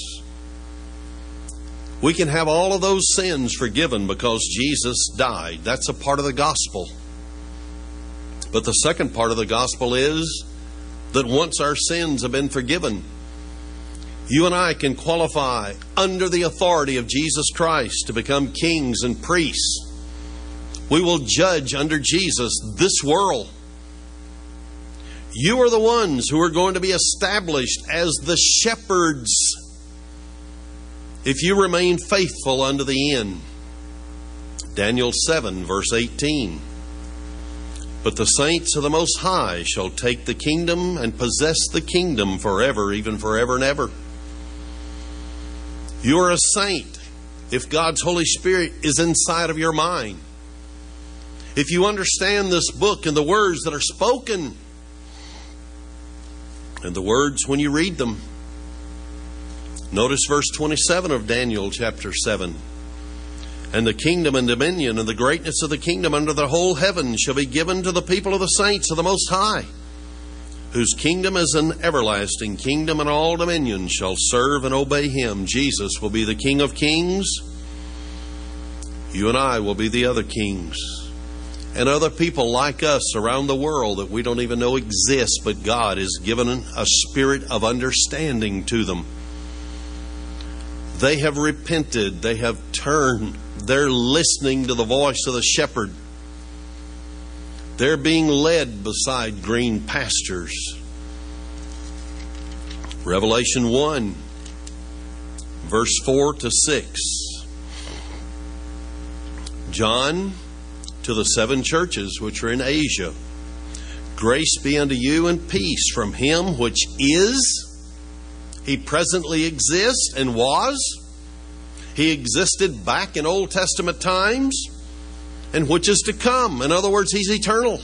We can have all of those sins forgiven because Jesus died. That's a part of the gospel. But the second part of the gospel is that once our sins have been forgiven, you and I can qualify under the authority of Jesus Christ to become kings and priests. We will judge under Jesus this world. You are the ones who are going to be established as the shepherds if you remain faithful unto the end. Daniel 7, verse 18. But the saints of the Most High shall take the kingdom and possess the kingdom forever, even forever and ever. You are a saint if God's Holy Spirit is inside of your mind. If you understand this book and the words that are spoken, and the words when you read them. Notice verse 27 of Daniel chapter 7 and the kingdom and dominion and the greatness of the kingdom under the whole heaven shall be given to the people of the saints of the Most High, whose kingdom is an everlasting kingdom, and all dominions shall serve and obey him. Jesus will be the King of kings. You and I will be the other kings. And other people like us around the world that we don't even know exist, but God has given a spirit of understanding to them. They have repented, they have turned they're listening to the voice of the shepherd. They're being led beside green pastures. Revelation 1, verse 4 to 6. John to the seven churches which are in Asia. Grace be unto you and peace from him which is, he presently exists and was he existed back in Old Testament times and which is to come. In other words, He's eternal.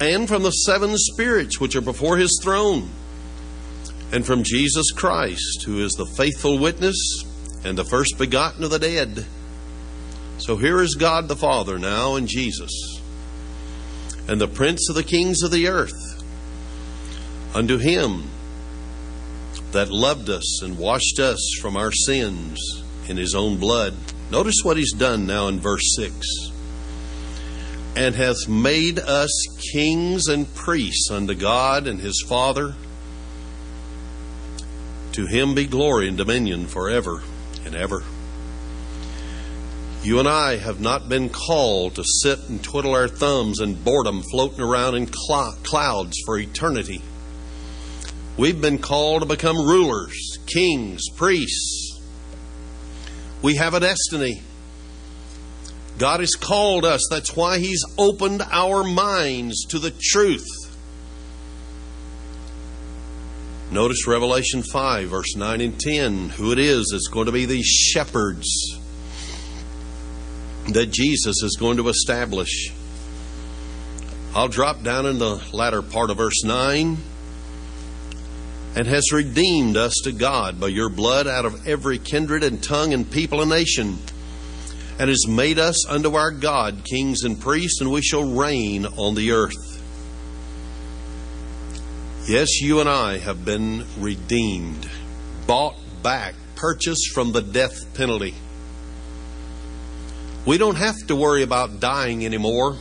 and from the seven spirits which are before his throne, and from Jesus Christ, who is the faithful witness and the first begotten of the dead. So here is God the Father now and Jesus, and the Prince of the kings of the earth. Unto him that loved us and washed us from our sins in his own blood. Notice what he's done now in verse 6 and hath made us kings and priests unto God and his Father. To him be glory and dominion forever and ever. You and I have not been called to sit and twiddle our thumbs in boredom floating around in clouds for eternity. We've been called to become rulers, kings, priests. We have a destiny. God has called us. That's why He's opened our minds to the truth. Notice Revelation 5, verse 9 and 10, who it is that's going to be these shepherds that Jesus is going to establish. I'll drop down in the latter part of verse 9 and has redeemed us to God by your blood out of every kindred and tongue and people and nation and has made us unto our God kings and priests, and we shall reign on the earth. Yes, you and I have been redeemed, bought back, purchased from the death penalty. We don't have to worry about dying anymore.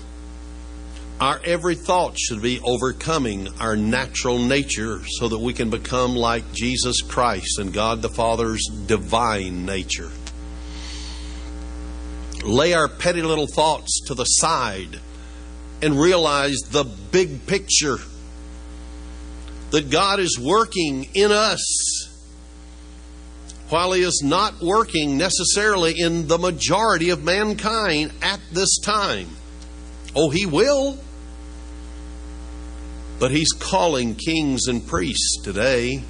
Our every thought should be overcoming our natural nature so that we can become like Jesus Christ and God the Father's divine nature lay our petty little thoughts to the side and realize the big picture that God is working in us while He is not working necessarily in the majority of mankind at this time. Oh, He will. But He's calling kings and priests today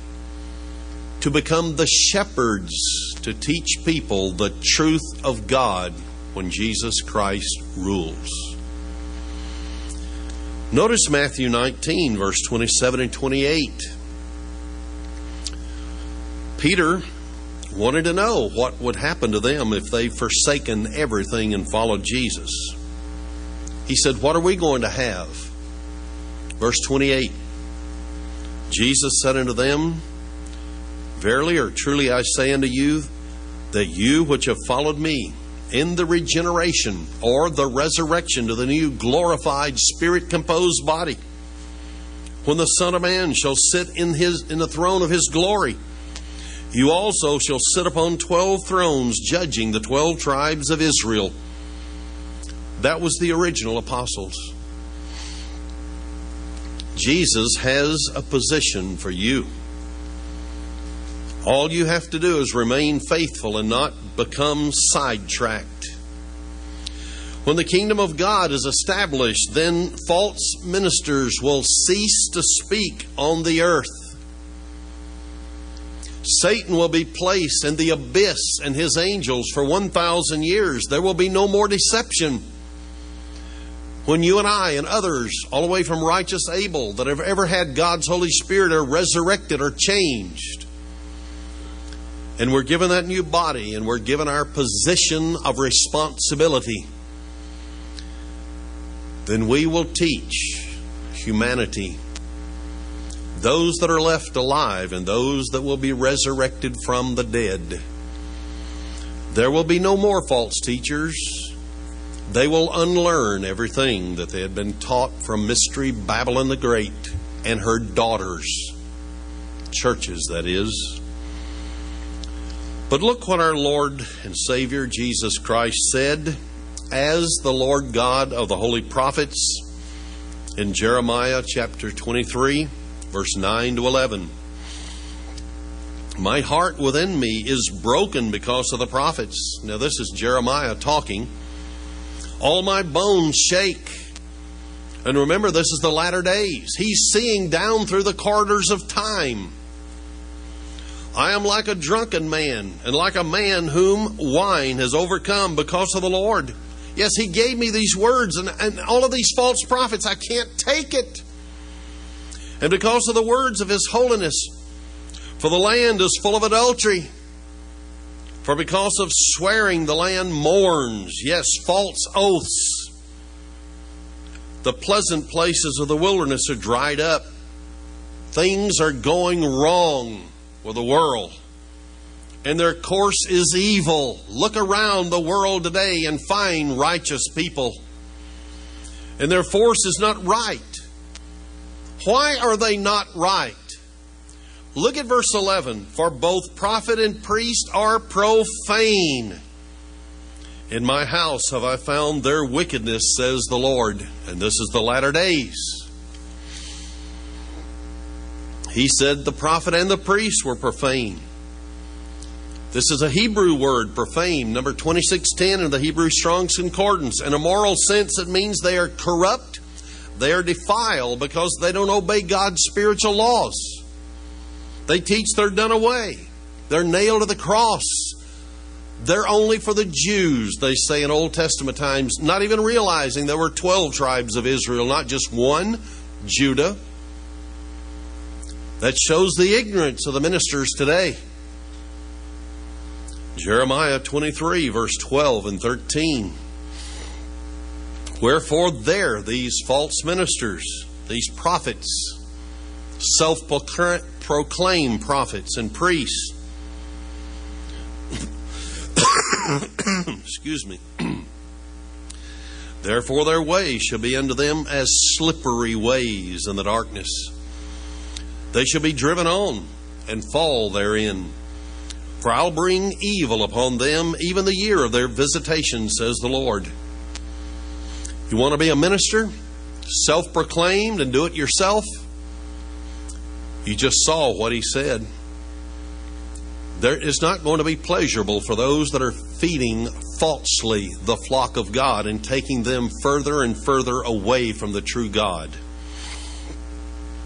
to become the shepherds to teach people the truth of God when Jesus Christ rules. Notice Matthew 19, verse 27 and 28. Peter wanted to know what would happen to them if they forsaken everything and followed Jesus. He said, What are we going to have? Verse 28 Jesus said unto them, Verily or truly I say unto you, that you which have followed me, in the regeneration or the resurrection to the new glorified spirit composed body when the son of man shall sit in his in the throne of his glory you also shall sit upon 12 thrones judging the 12 tribes of Israel. That was the original apostles Jesus has a position for you all you have to do is remain faithful and not become sidetracked. When the kingdom of God is established, then false ministers will cease to speak on the earth. Satan will be placed in the abyss and his angels for 1,000 years. There will be no more deception. When you and I and others, all the way from righteous Abel, that have ever had God's Holy Spirit, are resurrected or changed, and we're given that new body and we're given our position of responsibility, then we will teach humanity, those that are left alive and those that will be resurrected from the dead. There will be no more false teachers. They will unlearn everything that they had been taught from Mystery Babylon the Great and her daughters, churches, that is. But look what our Lord and Savior Jesus Christ said as the Lord God of the holy prophets in Jeremiah chapter 23, verse 9 to 11. My heart within me is broken because of the prophets. Now, this is Jeremiah talking. All my bones shake. And remember, this is the latter days. He's seeing down through the corridors of time. I am like a drunken man, and like a man whom wine has overcome because of the Lord. Yes, He gave me these words and, and all of these false prophets. I can't take it. And because of the words of His holiness, for the land is full of adultery. For because of swearing, the land mourns. Yes, false oaths. The pleasant places of the wilderness are dried up. Things are going wrong with the world and their course is evil. Look around the world today and find righteous people, and their force is not right. Why are they not right? Look at verse 11. For both prophet and priest are profane. In my house have I found their wickedness, says the Lord. And this is the latter days. He said the prophet and the priest were profane. This is a Hebrew word, profane, number 2610 in the Hebrew Strong's Concordance. In a moral sense, it means they are corrupt, they are defiled because they don't obey God's spiritual laws. They teach they're done away, they're nailed to the cross. They're only for the Jews, they say in Old Testament times, not even realizing there were 12 tribes of Israel, not just one, Judah. That shows the ignorance of the ministers today. Jeremiah 23, verse 12 and 13. Wherefore, there these false ministers, these prophets, self proclaimed prophets and priests, excuse me. Therefore, their way shall be unto them as slippery ways in the darkness. They shall be driven on and fall therein. For I'll bring evil upon them even the year of their visitation, says the Lord. You want to be a minister, self proclaimed, and do it yourself? You just saw what he said. There is not going to be pleasurable for those that are feeding falsely the flock of God and taking them further and further away from the true God.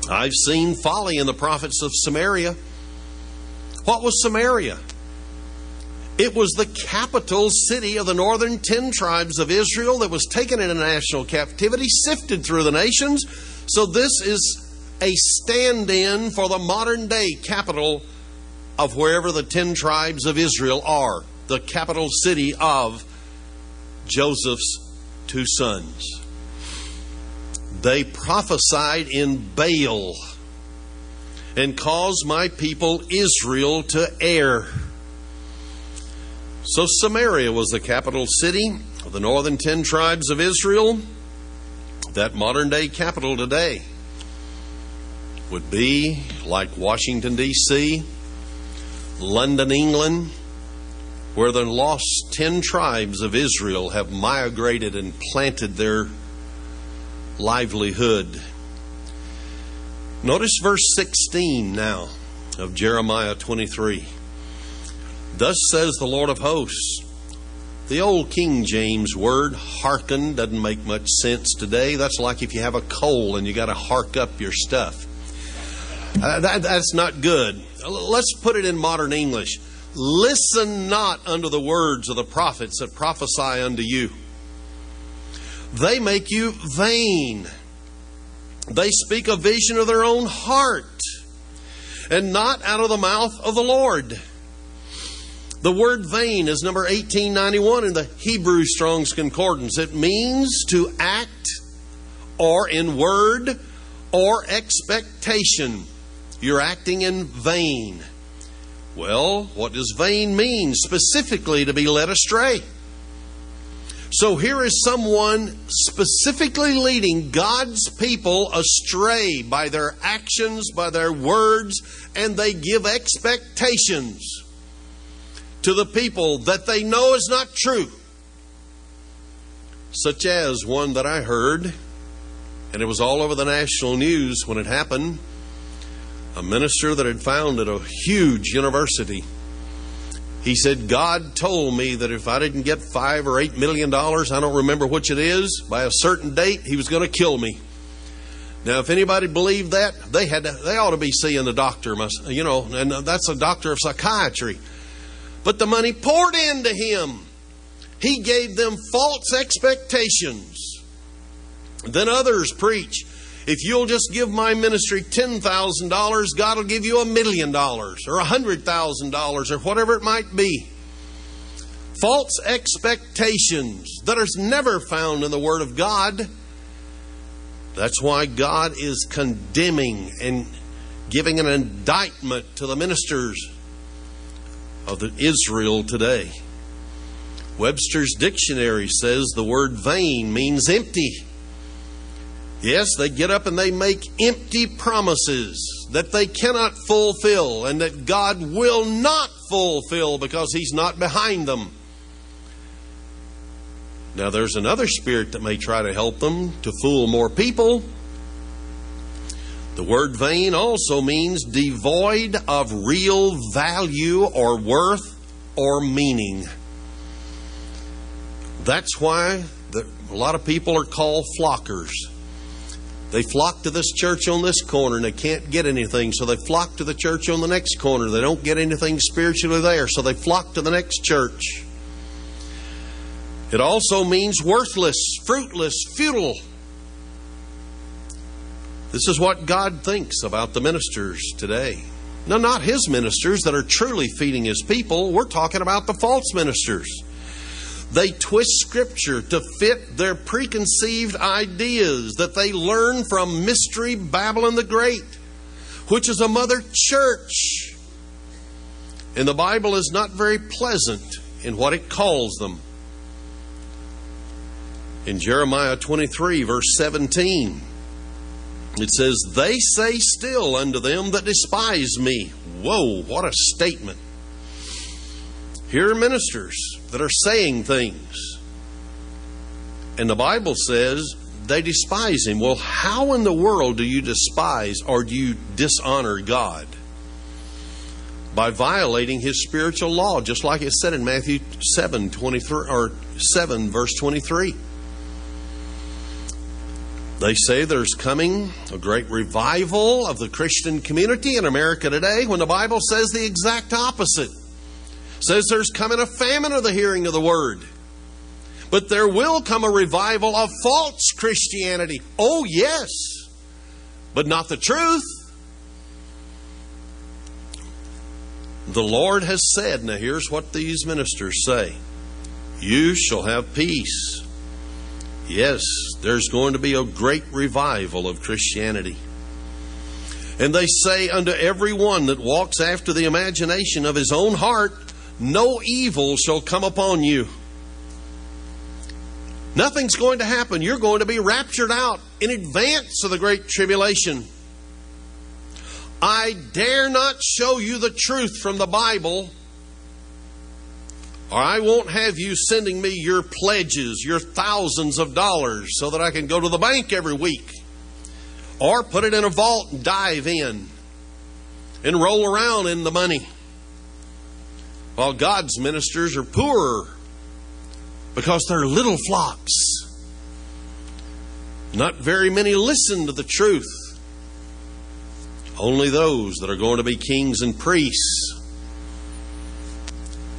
I've seen folly in the prophets of Samaria. What was Samaria? It was the capital city of the northern ten tribes of Israel that was taken into national captivity, sifted through the nations. So, this is a stand in for the modern day capital of wherever the ten tribes of Israel are, the capital city of Joseph's two sons. They prophesied in Baal and caused my people Israel to err. So Samaria was the capital city of the northern ten tribes of Israel. That modern day capital today would be like Washington, D.C., London, England, where the lost ten tribes of Israel have migrated and planted their livelihood. Notice verse 16 now of Jeremiah 23. Thus says the Lord of hosts. The old King James word, hearken, doesn't make much sense today. That's like if you have a coal and you got to hark up your stuff. Uh, that, that's not good. Let's put it in modern English. Listen not unto the words of the prophets that prophesy unto you. They make you vain. They speak a vision of their own heart and not out of the mouth of the Lord. The word vain is number 1891 in the Hebrew Strong's Concordance. It means to act or in word or expectation. You're acting in vain. Well, what does vain mean? Specifically, to be led astray. So here is someone specifically leading God's people astray by their actions, by their words, and they give expectations to the people that they know is not true, such as one that I heard, and it was all over the national news when it happened. A minister that had founded a huge university. He said, God told me that if I didn't get five or eight million dollars, I don't remember which it is, by a certain date, he was going to kill me. Now, if anybody believed that, they had to, they ought to be seeing the doctor, you know, and that's a doctor of psychiatry. But the money poured into him. He gave them false expectations. Then others preach if you'll just give my ministry $10,000, God will give you a million dollars or a $100,000 or whatever it might be. False expectations that are never found in the Word of God. That's why God is condemning and giving an indictment to the ministers of the Israel today. Webster's dictionary says the word vain means empty. Yes, they get up and they make empty promises that they cannot fulfill and that God will not fulfill because He's not behind them. Now, there's another spirit that may try to help them to fool more people. The word vain also means devoid of real value or worth or meaning. That's why the, a lot of people are called flockers. They flock to this church on this corner and they can't get anything, so they flock to the church on the next corner. They don't get anything spiritually there, so they flock to the next church. It also means worthless, fruitless, futile. This is what God thinks about the ministers today. Now, not his ministers that are truly feeding his people. We're talking about the false ministers. They twist Scripture to fit their preconceived ideas that they learn from Mystery Babylon the Great, which is a mother church. And the Bible is not very pleasant in what it calls them. In Jeremiah 23, verse 17, it says, They say still unto them that despise me. Whoa, what a statement. Here are ministers that are saying things. And the Bible says they despise him. Well, how in the world do you despise or do you dishonor God? By violating his spiritual law, just like it said in Matthew 7 23 or 7 verse 23. They say there's coming a great revival of the Christian community in America today when the Bible says the exact opposite says there's coming a famine of the hearing of the word. But there will come a revival of false Christianity. Oh, yes, but not the truth. The Lord has said, now here's what these ministers say You shall have peace. Yes, there's going to be a great revival of Christianity. And they say unto every one that walks after the imagination of his own heart, no evil shall come upon you. Nothing's going to happen. You're going to be raptured out in advance of the great tribulation. I dare not show you the truth from the Bible, or I won't have you sending me your pledges, your thousands of dollars, so that I can go to the bank every week, or put it in a vault and dive in and roll around in the money while God's ministers are poorer because they're little flocks. Not very many listen to the truth. Only those that are going to be kings and priests.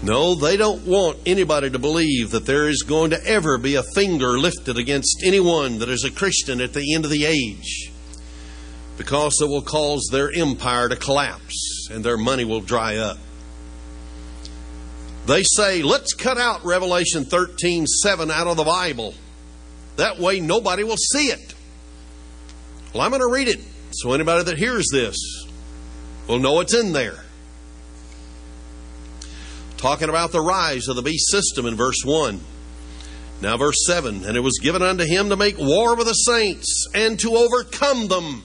No, they don't want anybody to believe that there is going to ever be a finger lifted against anyone that is a Christian at the end of the age because it will cause their empire to collapse and their money will dry up. They say, let's cut out Revelation 13 7 out of the Bible. That way nobody will see it. Well, I'm going to read it so anybody that hears this will know it's in there. Talking about the rise of the beast system in verse 1. Now, verse 7 And it was given unto him to make war with the saints and to overcome them.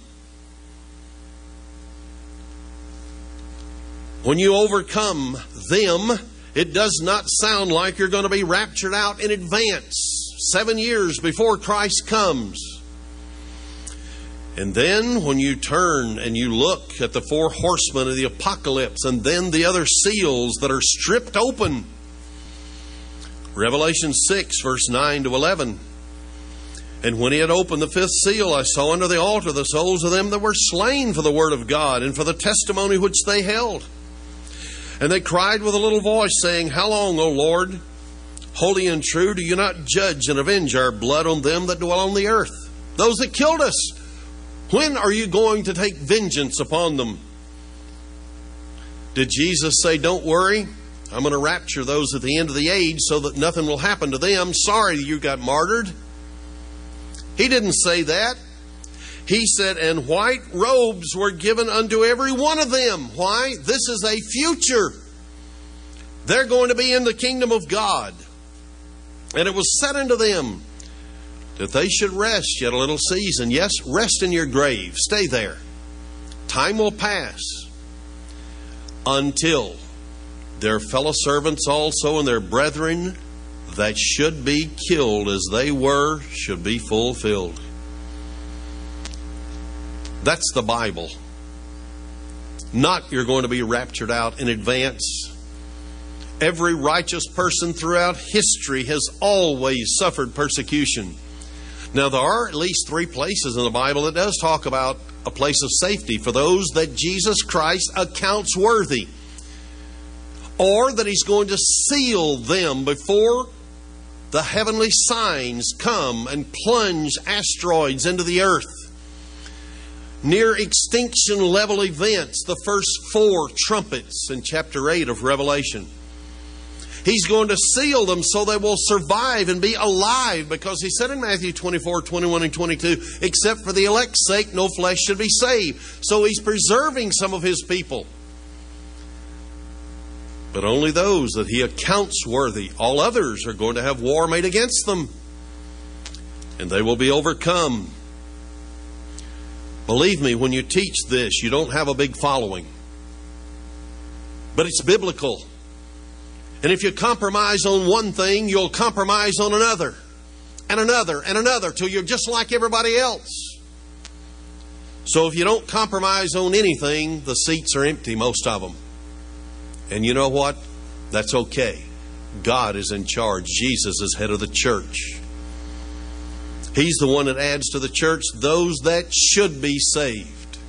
When you overcome them, it does not sound like you're going to be raptured out in advance, seven years before Christ comes. And then when you turn and you look at the four horsemen of the apocalypse and then the other seals that are stripped open, Revelation 6, verse 9 to 11. And when he had opened the fifth seal, I saw under the altar the souls of them that were slain for the word of God and for the testimony which they held. And they cried with a little voice, saying, How long, O Lord, holy and true, do you not judge and avenge our blood on them that dwell on the earth? Those that killed us. When are you going to take vengeance upon them? Did Jesus say, Don't worry, I'm going to rapture those at the end of the age so that nothing will happen to them? Sorry you got martyred. He didn't say that. He said, And white robes were given unto every one of them. Why? This is a future. They're going to be in the kingdom of God. And it was said unto them that they should rest yet a little season. Yes, rest in your grave. Stay there. Time will pass until their fellow servants also and their brethren that should be killed as they were should be fulfilled. That's the Bible. Not you're going to be raptured out in advance. Every righteous person throughout history has always suffered persecution. Now, there are at least three places in the Bible that does talk about a place of safety for those that Jesus Christ accounts worthy, or that He's going to seal them before the heavenly signs come and plunge asteroids into the earth near extinction level events, the first four trumpets in chapter 8 of Revelation. He's going to seal them so they will survive and be alive because he said in Matthew 24, 21, and 22, except for the elect's sake, no flesh should be saved. So he's preserving some of his people. But only those that he accounts worthy. All others are going to have war made against them. And they will be overcome. Believe me, when you teach this, you don't have a big following. But it's biblical. And if you compromise on one thing, you'll compromise on another, and another, and another, till you're just like everybody else. So if you don't compromise on anything, the seats are empty, most of them. And you know what? That's okay. God is in charge. Jesus is head of the church. He's the one that adds to the church those that should be saved.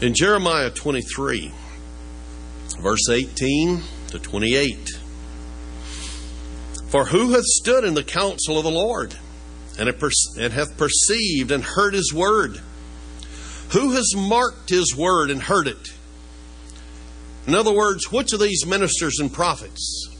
In Jeremiah 23, verse 18 to 28. For who hath stood in the counsel of the Lord, and hath perceived and heard his word? Who has marked his word and heard it? In other words, which of these ministers and prophets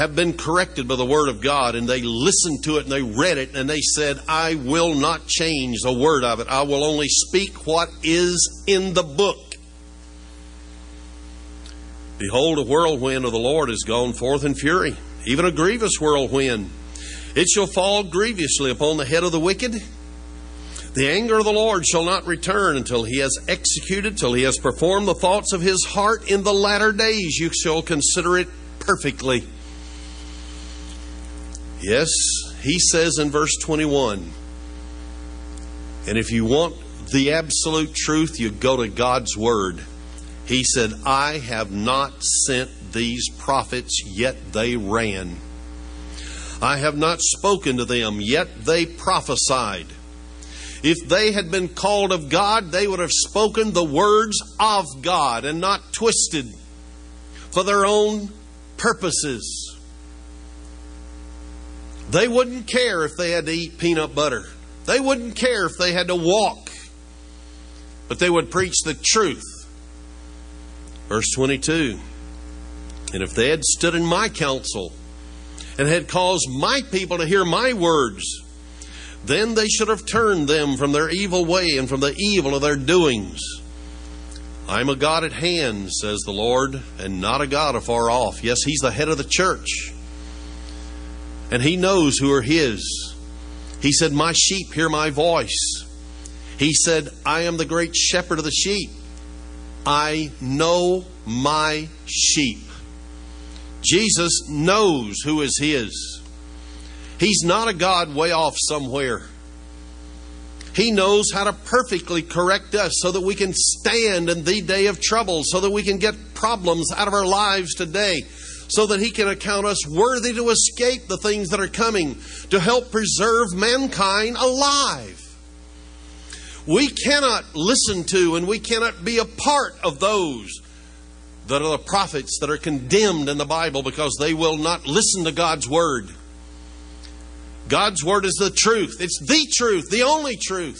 have been corrected by the Word of God and they listened to it and they read it and they said, I will not change a word of it. I will only speak what is in the book. Behold, a whirlwind of the Lord is gone forth in fury, even a grievous whirlwind. It shall fall grievously upon the head of the wicked. The anger of the Lord shall not return until he has executed, till he has performed the thoughts of his heart in the latter days. You shall consider it perfectly. Yes, he says in verse 21 and if you want the absolute truth, you go to God's Word. He said, I have not sent these prophets, yet they ran. I have not spoken to them, yet they prophesied. If they had been called of God, they would have spoken the words of God and not twisted for their own purposes. They wouldn't care if they had to eat peanut butter. They wouldn't care if they had to walk. But they would preach the truth. Verse 22 And if they had stood in my counsel and had caused my people to hear my words, then they should have turned them from their evil way and from the evil of their doings. I'm a God at hand, says the Lord, and not a God afar off. Yes, He's the head of the church and he knows who are his. He said, My sheep hear my voice. He said, I am the great shepherd of the sheep. I know my sheep. Jesus knows who is his. He's not a God way off somewhere. He knows how to perfectly correct us so that we can stand in the day of trouble, so that we can get problems out of our lives today so that he can account us worthy to escape the things that are coming, to help preserve mankind alive. We cannot listen to and we cannot be a part of those that are the prophets that are condemned in the Bible because they will not listen to God's word. God's word is the truth. It's the truth, the only truth.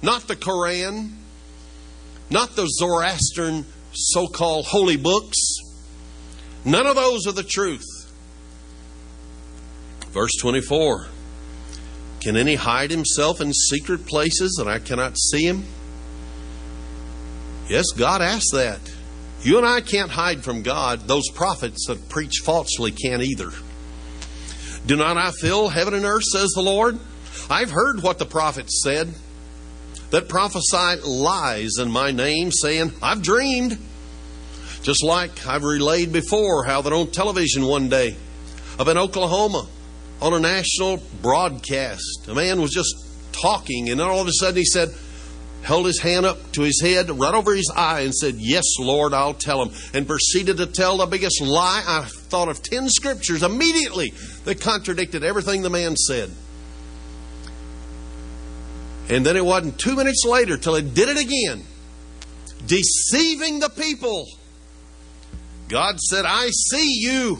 Not the Koran, not the Zoroastrian so called holy books. None of those are the truth. Verse 24 Can any hide himself in secret places that I cannot see him? Yes, God asked that. You and I can't hide from God. Those prophets that preach falsely can't either. Do not I fill heaven and earth, says the Lord? I've heard what the prophets said that prophesy lies in my name, saying, I've dreamed. Just like I've relayed before how that on television one day up in Oklahoma on a national broadcast, a man was just talking, and then all of a sudden he said, held his hand up to his head, right over his eye, and said, Yes, Lord, I'll tell him. And proceeded to tell the biggest lie. I thought of 10 scriptures immediately that contradicted everything the man said. And then it wasn't two minutes later till he did it again, deceiving the people. God said, I see you.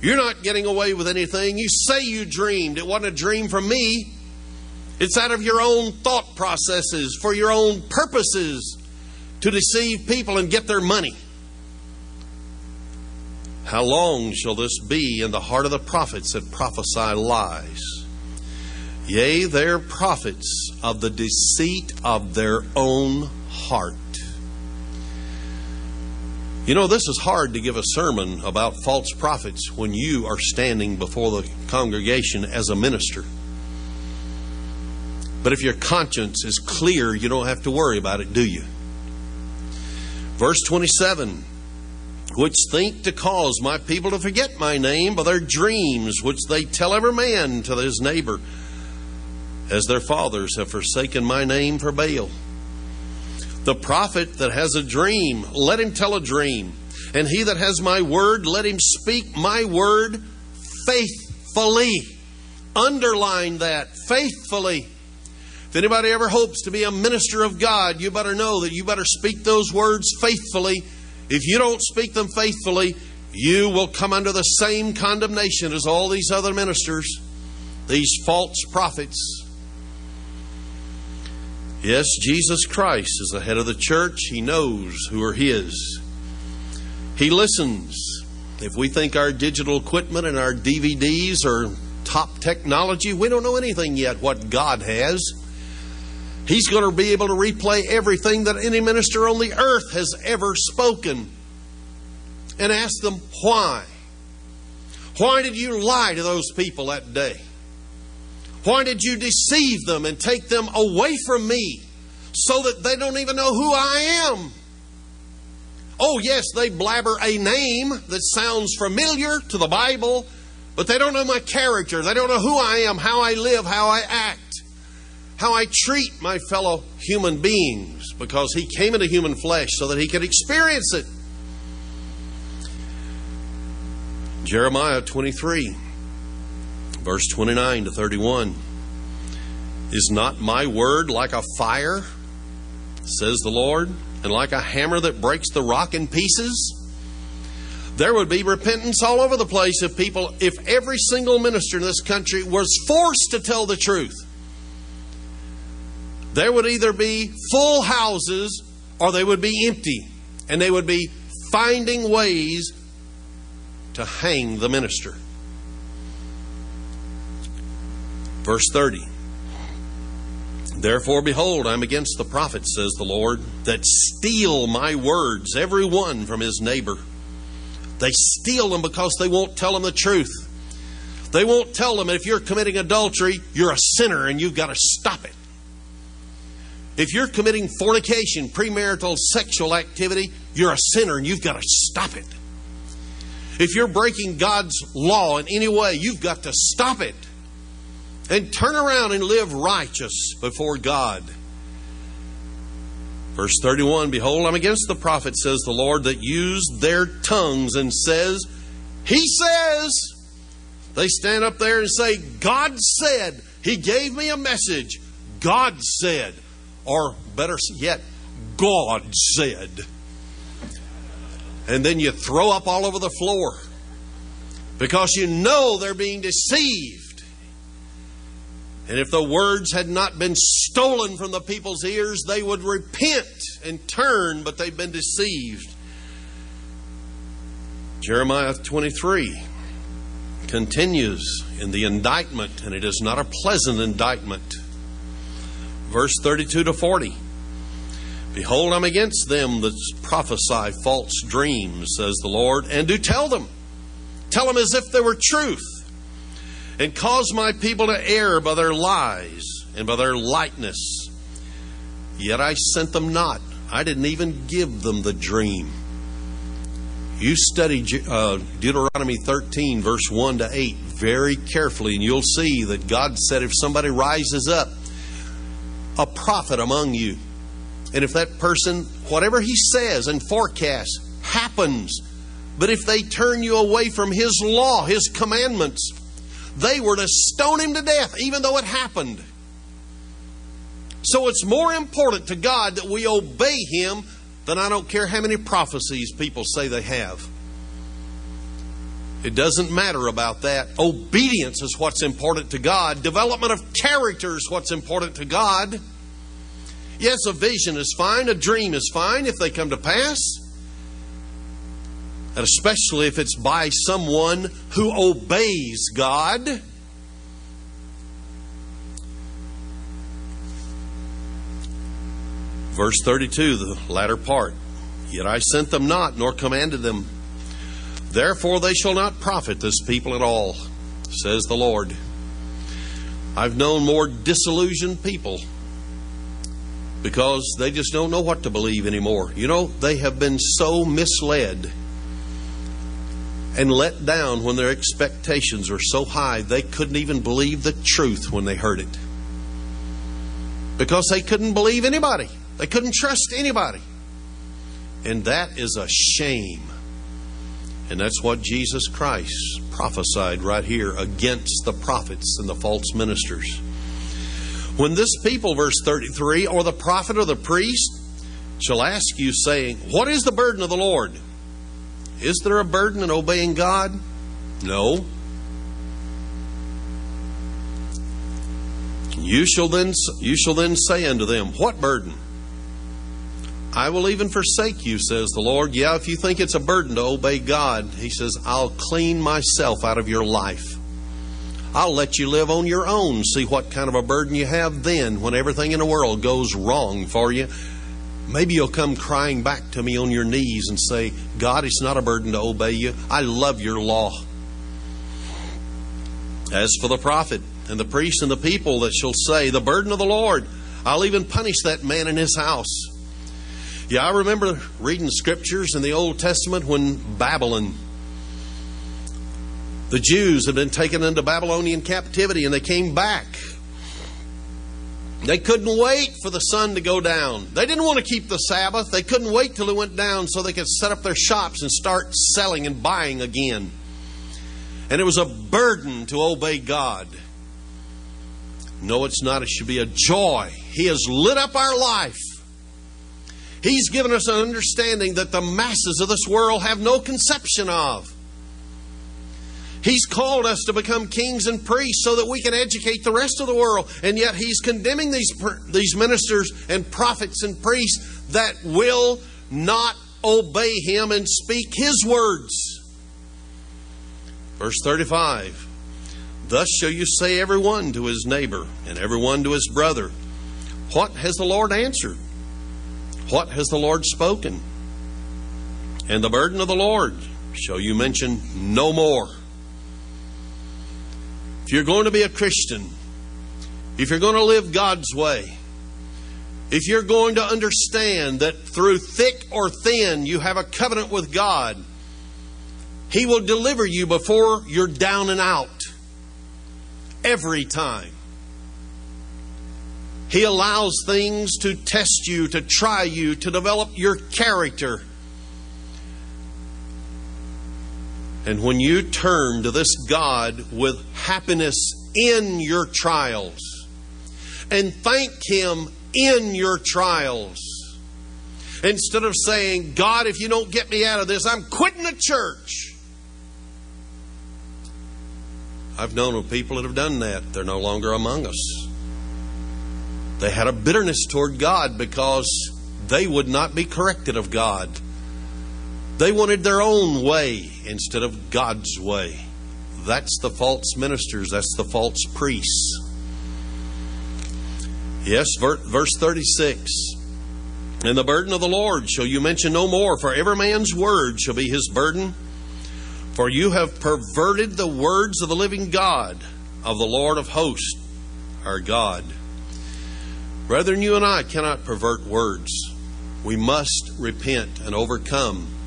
You're not getting away with anything. You say you dreamed. It wasn't a dream from me. It's out of your own thought processes, for your own purposes, to deceive people and get their money. How long shall this be in the heart of the prophets that prophesy lies? Yea, they're prophets of the deceit of their own heart. You know, this is hard to give a sermon about false prophets when you are standing before the congregation as a minister. But if your conscience is clear, you don't have to worry about it, do you? Verse 27 Which think to cause my people to forget my name by their dreams, which they tell every man to his neighbor, as their fathers have forsaken my name for Baal. The prophet that has a dream, let him tell a dream. And he that has my word, let him speak my word faithfully. Underline that faithfully. If anybody ever hopes to be a minister of God, you better know that you better speak those words faithfully. If you don't speak them faithfully, you will come under the same condemnation as all these other ministers, these false prophets. Yes, Jesus Christ is the head of the church. He knows who are His. He listens. If we think our digital equipment and our DVDs are top technology, we don't know anything yet what God has. He's going to be able to replay everything that any minister on the earth has ever spoken and ask them why. Why did you lie to those people that day? Why did you deceive them and take them away from me so that they don't even know who I am? Oh, yes, they blabber a name that sounds familiar to the Bible, but they don't know my character. They don't know who I am, how I live, how I act how I treat my fellow human beings because he came into human flesh so that he could experience it. Jeremiah 23, verse 29 to 31. Is not my word like a fire, says the Lord, and like a hammer that breaks the rock in pieces? There would be repentance all over the place if people, if every single minister in this country was forced to tell the truth there would either be full houses or they would be empty. And they would be finding ways to hang the minister. Verse 30. Therefore, behold, I'm against the prophets, says the Lord, that steal my words, every one from his neighbor. They steal them because they won't tell them the truth. They won't tell them if you're committing adultery, you're a sinner and you've got to stop it. If you're committing fornication, premarital sexual activity, you're a sinner and you've got to stop it. If you're breaking God's law in any way, you've got to stop it and turn around and live righteous before God. Verse 31 Behold, I'm against the prophets, says the Lord, that use their tongues and says, He says. They stand up there and say, God said, He gave me a message. God said. Or better yet, God said. and then you throw up all over the floor because you know they're being deceived. And if the words had not been stolen from the people's ears, they would repent and turn, but they've been deceived. Jeremiah 23 continues in the indictment, and it is not a pleasant indictment. Verse 32 to 40. Behold, I'm against them that prophesy false dreams, says the Lord, and do tell them. Tell them as if they were truth, and cause my people to err by their lies and by their lightness. Yet I sent them not. I didn't even give them the dream. You study uh, Deuteronomy 13, verse 1 to 8, very carefully, and you'll see that God said if somebody rises up, a prophet among you, and if that person, whatever he says and forecasts, happens, but if they turn you away from his law, his commandments, they were to stone him to death, even though it happened. So it's more important to God that we obey him than I don't care how many prophecies people say they have. It doesn't matter about that. Obedience is what's important to God. Development of character is what's important to God. Yes, a vision is fine, a dream is fine if they come to pass. And especially if it's by someone who obeys God. Verse 32, the latter part. Yet I sent them not, nor commanded them. Therefore they shall not profit this people at all, says the Lord. I've known more disillusioned people because they just don't know what to believe anymore. You know, they have been so misled and let down when their expectations were so high they couldn't even believe the truth when they heard it. Because they couldn't believe anybody. They couldn't trust anybody. And that is a shame. And that's what Jesus Christ prophesied right here against the prophets and the false ministers. When this people, verse 33, or the prophet or the priest shall ask you, saying, What is the burden of the Lord? Is there a burden in obeying God? No. You shall then you shall then say unto them, What burden? I will even forsake you, says the Lord. Yeah, if you think it's a burden to obey God, He says, I'll clean myself out of your life. I'll let you live on your own. See what kind of a burden you have then when everything in the world goes wrong for you. Maybe you'll come crying back to me on your knees and say, God, it's not a burden to obey you. I love your law. As for the prophet and the priest and the people that shall say, The burden of the Lord, I'll even punish that man in his house. Yeah, I remember reading scriptures in the Old Testament when Babylon, the Jews had been taken into Babylonian captivity and they came back. They couldn't wait for the sun to go down. They didn't want to keep the Sabbath. They couldn't wait till it went down so they could set up their shops and start selling and buying again. And it was a burden to obey God. No, it's not. It should be a joy. He has lit up our life. He's given us an understanding that the masses of this world have no conception of. He's called us to become kings and priests so that we can educate the rest of the world. And yet he's condemning these, these ministers and prophets and priests that will not obey him and speak his words. Verse 35 Thus shall you say every one to his neighbor and every one to his brother, What has the Lord answered? What has the Lord spoken? And the burden of the Lord shall you mention no more. If you're going to be a Christian, if you're going to live God's way, if you're going to understand that through thick or thin you have a covenant with God, He will deliver you before you're down and out. Every time. He allows things to test you, to try you, to develop your character. And when you turn to this God with happiness in your trials and thank Him in your trials Instead of saying, God, if you don't get me out of this, I'm quitting the church. I've known of people that have done that. They're no longer among us. They had a bitterness toward God because they would not be corrected of God. They wanted their own way instead of God's way. That's the false ministers, that's the false priests. Yes, verse 36. And the burden of the Lord shall you mention no more, for every man's word shall be his burden. For you have perverted the words of the living God, of the Lord of hosts, our God. Brethren, you and I cannot pervert words. We must repent and overcome.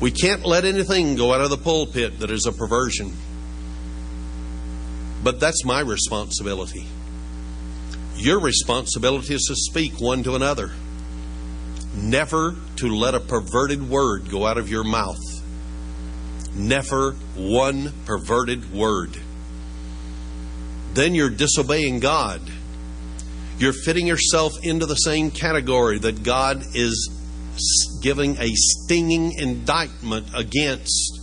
We can't let anything go out of the pulpit that is a perversion. But that's my responsibility. Your responsibility is to speak one to another. Never to let a perverted word go out of your mouth. Never one perverted word. Then you're disobeying God. You're fitting yourself into the same category that God is giving a stinging indictment against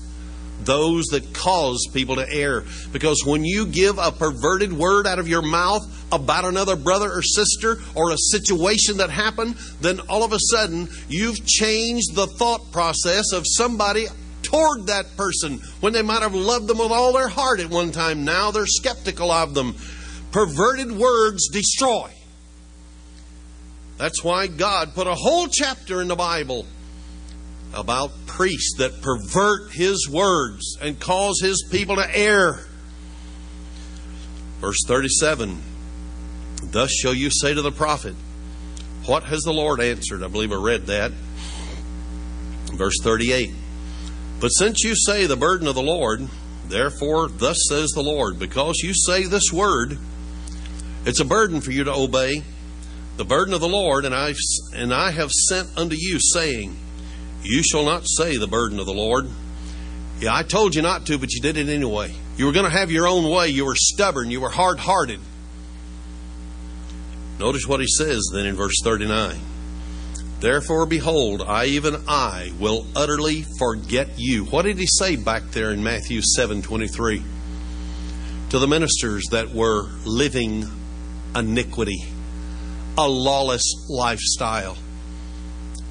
those that cause people to err. Because when you give a perverted word out of your mouth about another brother or sister or a situation that happened, then all of a sudden you've changed the thought process of somebody toward that person when they might have loved them with all their heart at one time. Now they're skeptical of them. Perverted words destroy. That's why God put a whole chapter in the Bible about priests that pervert his words and cause his people to err. Verse 37 Thus shall you say to the prophet, What has the Lord answered? I believe I read that. Verse 38 But since you say the burden of the Lord, therefore, thus says the Lord, because you say this word, it's a burden for you to obey. The burden of the Lord, and I and I have sent unto you, saying, you shall not say the burden of the Lord. Yeah, I told you not to, but you did it anyway. You were going to have your own way. You were stubborn. You were hard hearted. Notice what he says then in verse 39. Therefore, behold, I, even I, will utterly forget you. What did he say back there in Matthew 7 23? To the ministers that were living iniquity, a lawless lifestyle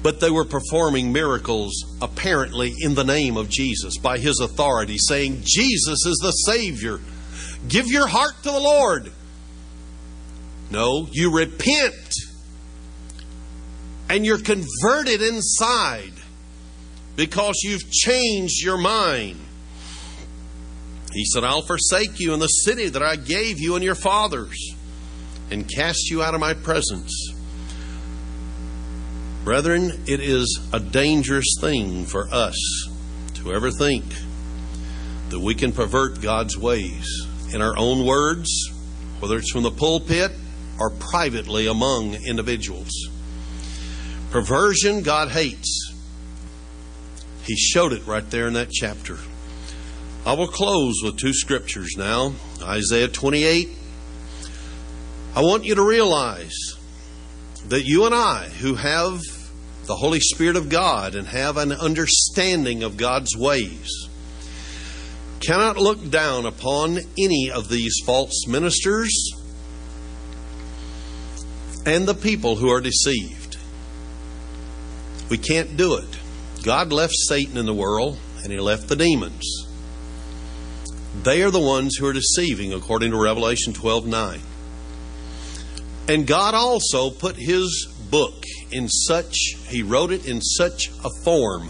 but they were performing miracles apparently in the name of Jesus by his authority, saying, Jesus is the Savior. Give your heart to the Lord. No, you repent and you're converted inside because you've changed your mind. He said, I'll forsake you in the city that I gave you and your fathers and cast you out of my presence. Brethren, it is a dangerous thing for us to ever think that we can pervert God's ways in our own words, whether it's from the pulpit or privately among individuals. Perversion, God hates. He showed it right there in that chapter. I will close with two scriptures now Isaiah 28. I want you to realize that you and I, who have the Holy Spirit of God and have an understanding of God's ways, cannot look down upon any of these false ministers and the people who are deceived. We can't do it. God left Satan in the world and he left the demons. They are the ones who are deceiving, according to Revelation 12 9. And God also put his book in such, he wrote it in such a form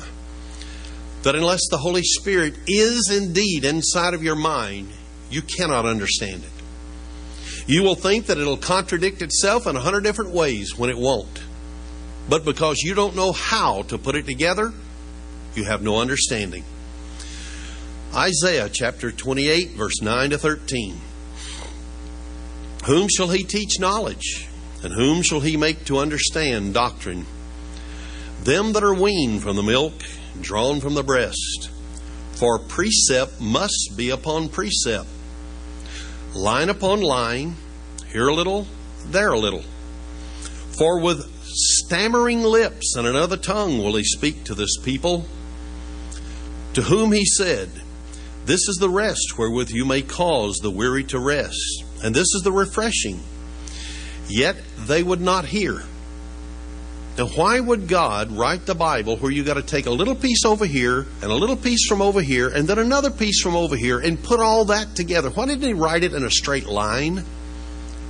that unless the Holy Spirit is indeed inside of your mind, you cannot understand it. You will think that it'll contradict itself in a hundred different ways when it won't. But because you don't know how to put it together, you have no understanding. Isaiah chapter 28, verse 9 to 13. Whom shall he teach knowledge? And whom shall he make to understand doctrine? Them that are weaned from the milk, drawn from the breast. For precept must be upon precept, line upon line, here a little, there a little. For with stammering lips and another tongue will he speak to this people, to whom he said, This is the rest wherewith you may cause the weary to rest, and this is the refreshing. Yet they would not hear. Now, why would God write the Bible where you got to take a little piece over here and a little piece from over here and then another piece from over here and put all that together? Why didn't He write it in a straight line,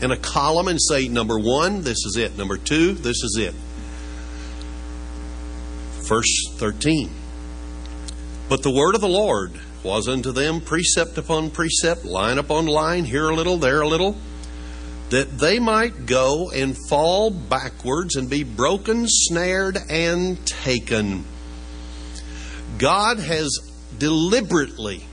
in a column, and say, number one, this is it, number two, this is it? Verse 13. But the word of the Lord was unto them precept upon precept, line upon line, here a little, there a little that they might go and fall backwards and be broken, snared, and taken. God has deliberately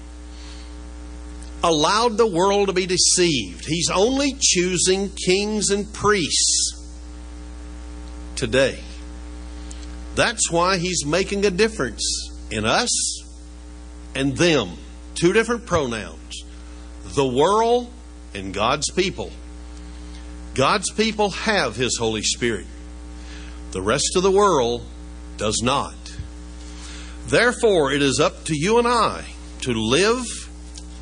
allowed the world to be deceived. He's only choosing kings and priests today. That's why He's making a difference in us and them. Two different pronouns the world and God's people. God's people have His Holy Spirit. The rest of the world does not. Therefore, it is up to you and I to live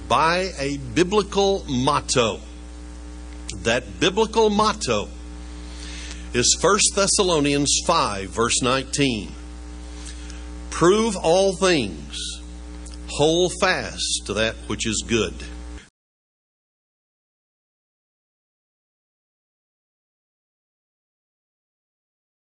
by a biblical motto. That biblical motto is 1 Thessalonians 5, verse 19. Prove all things, hold fast to that which is good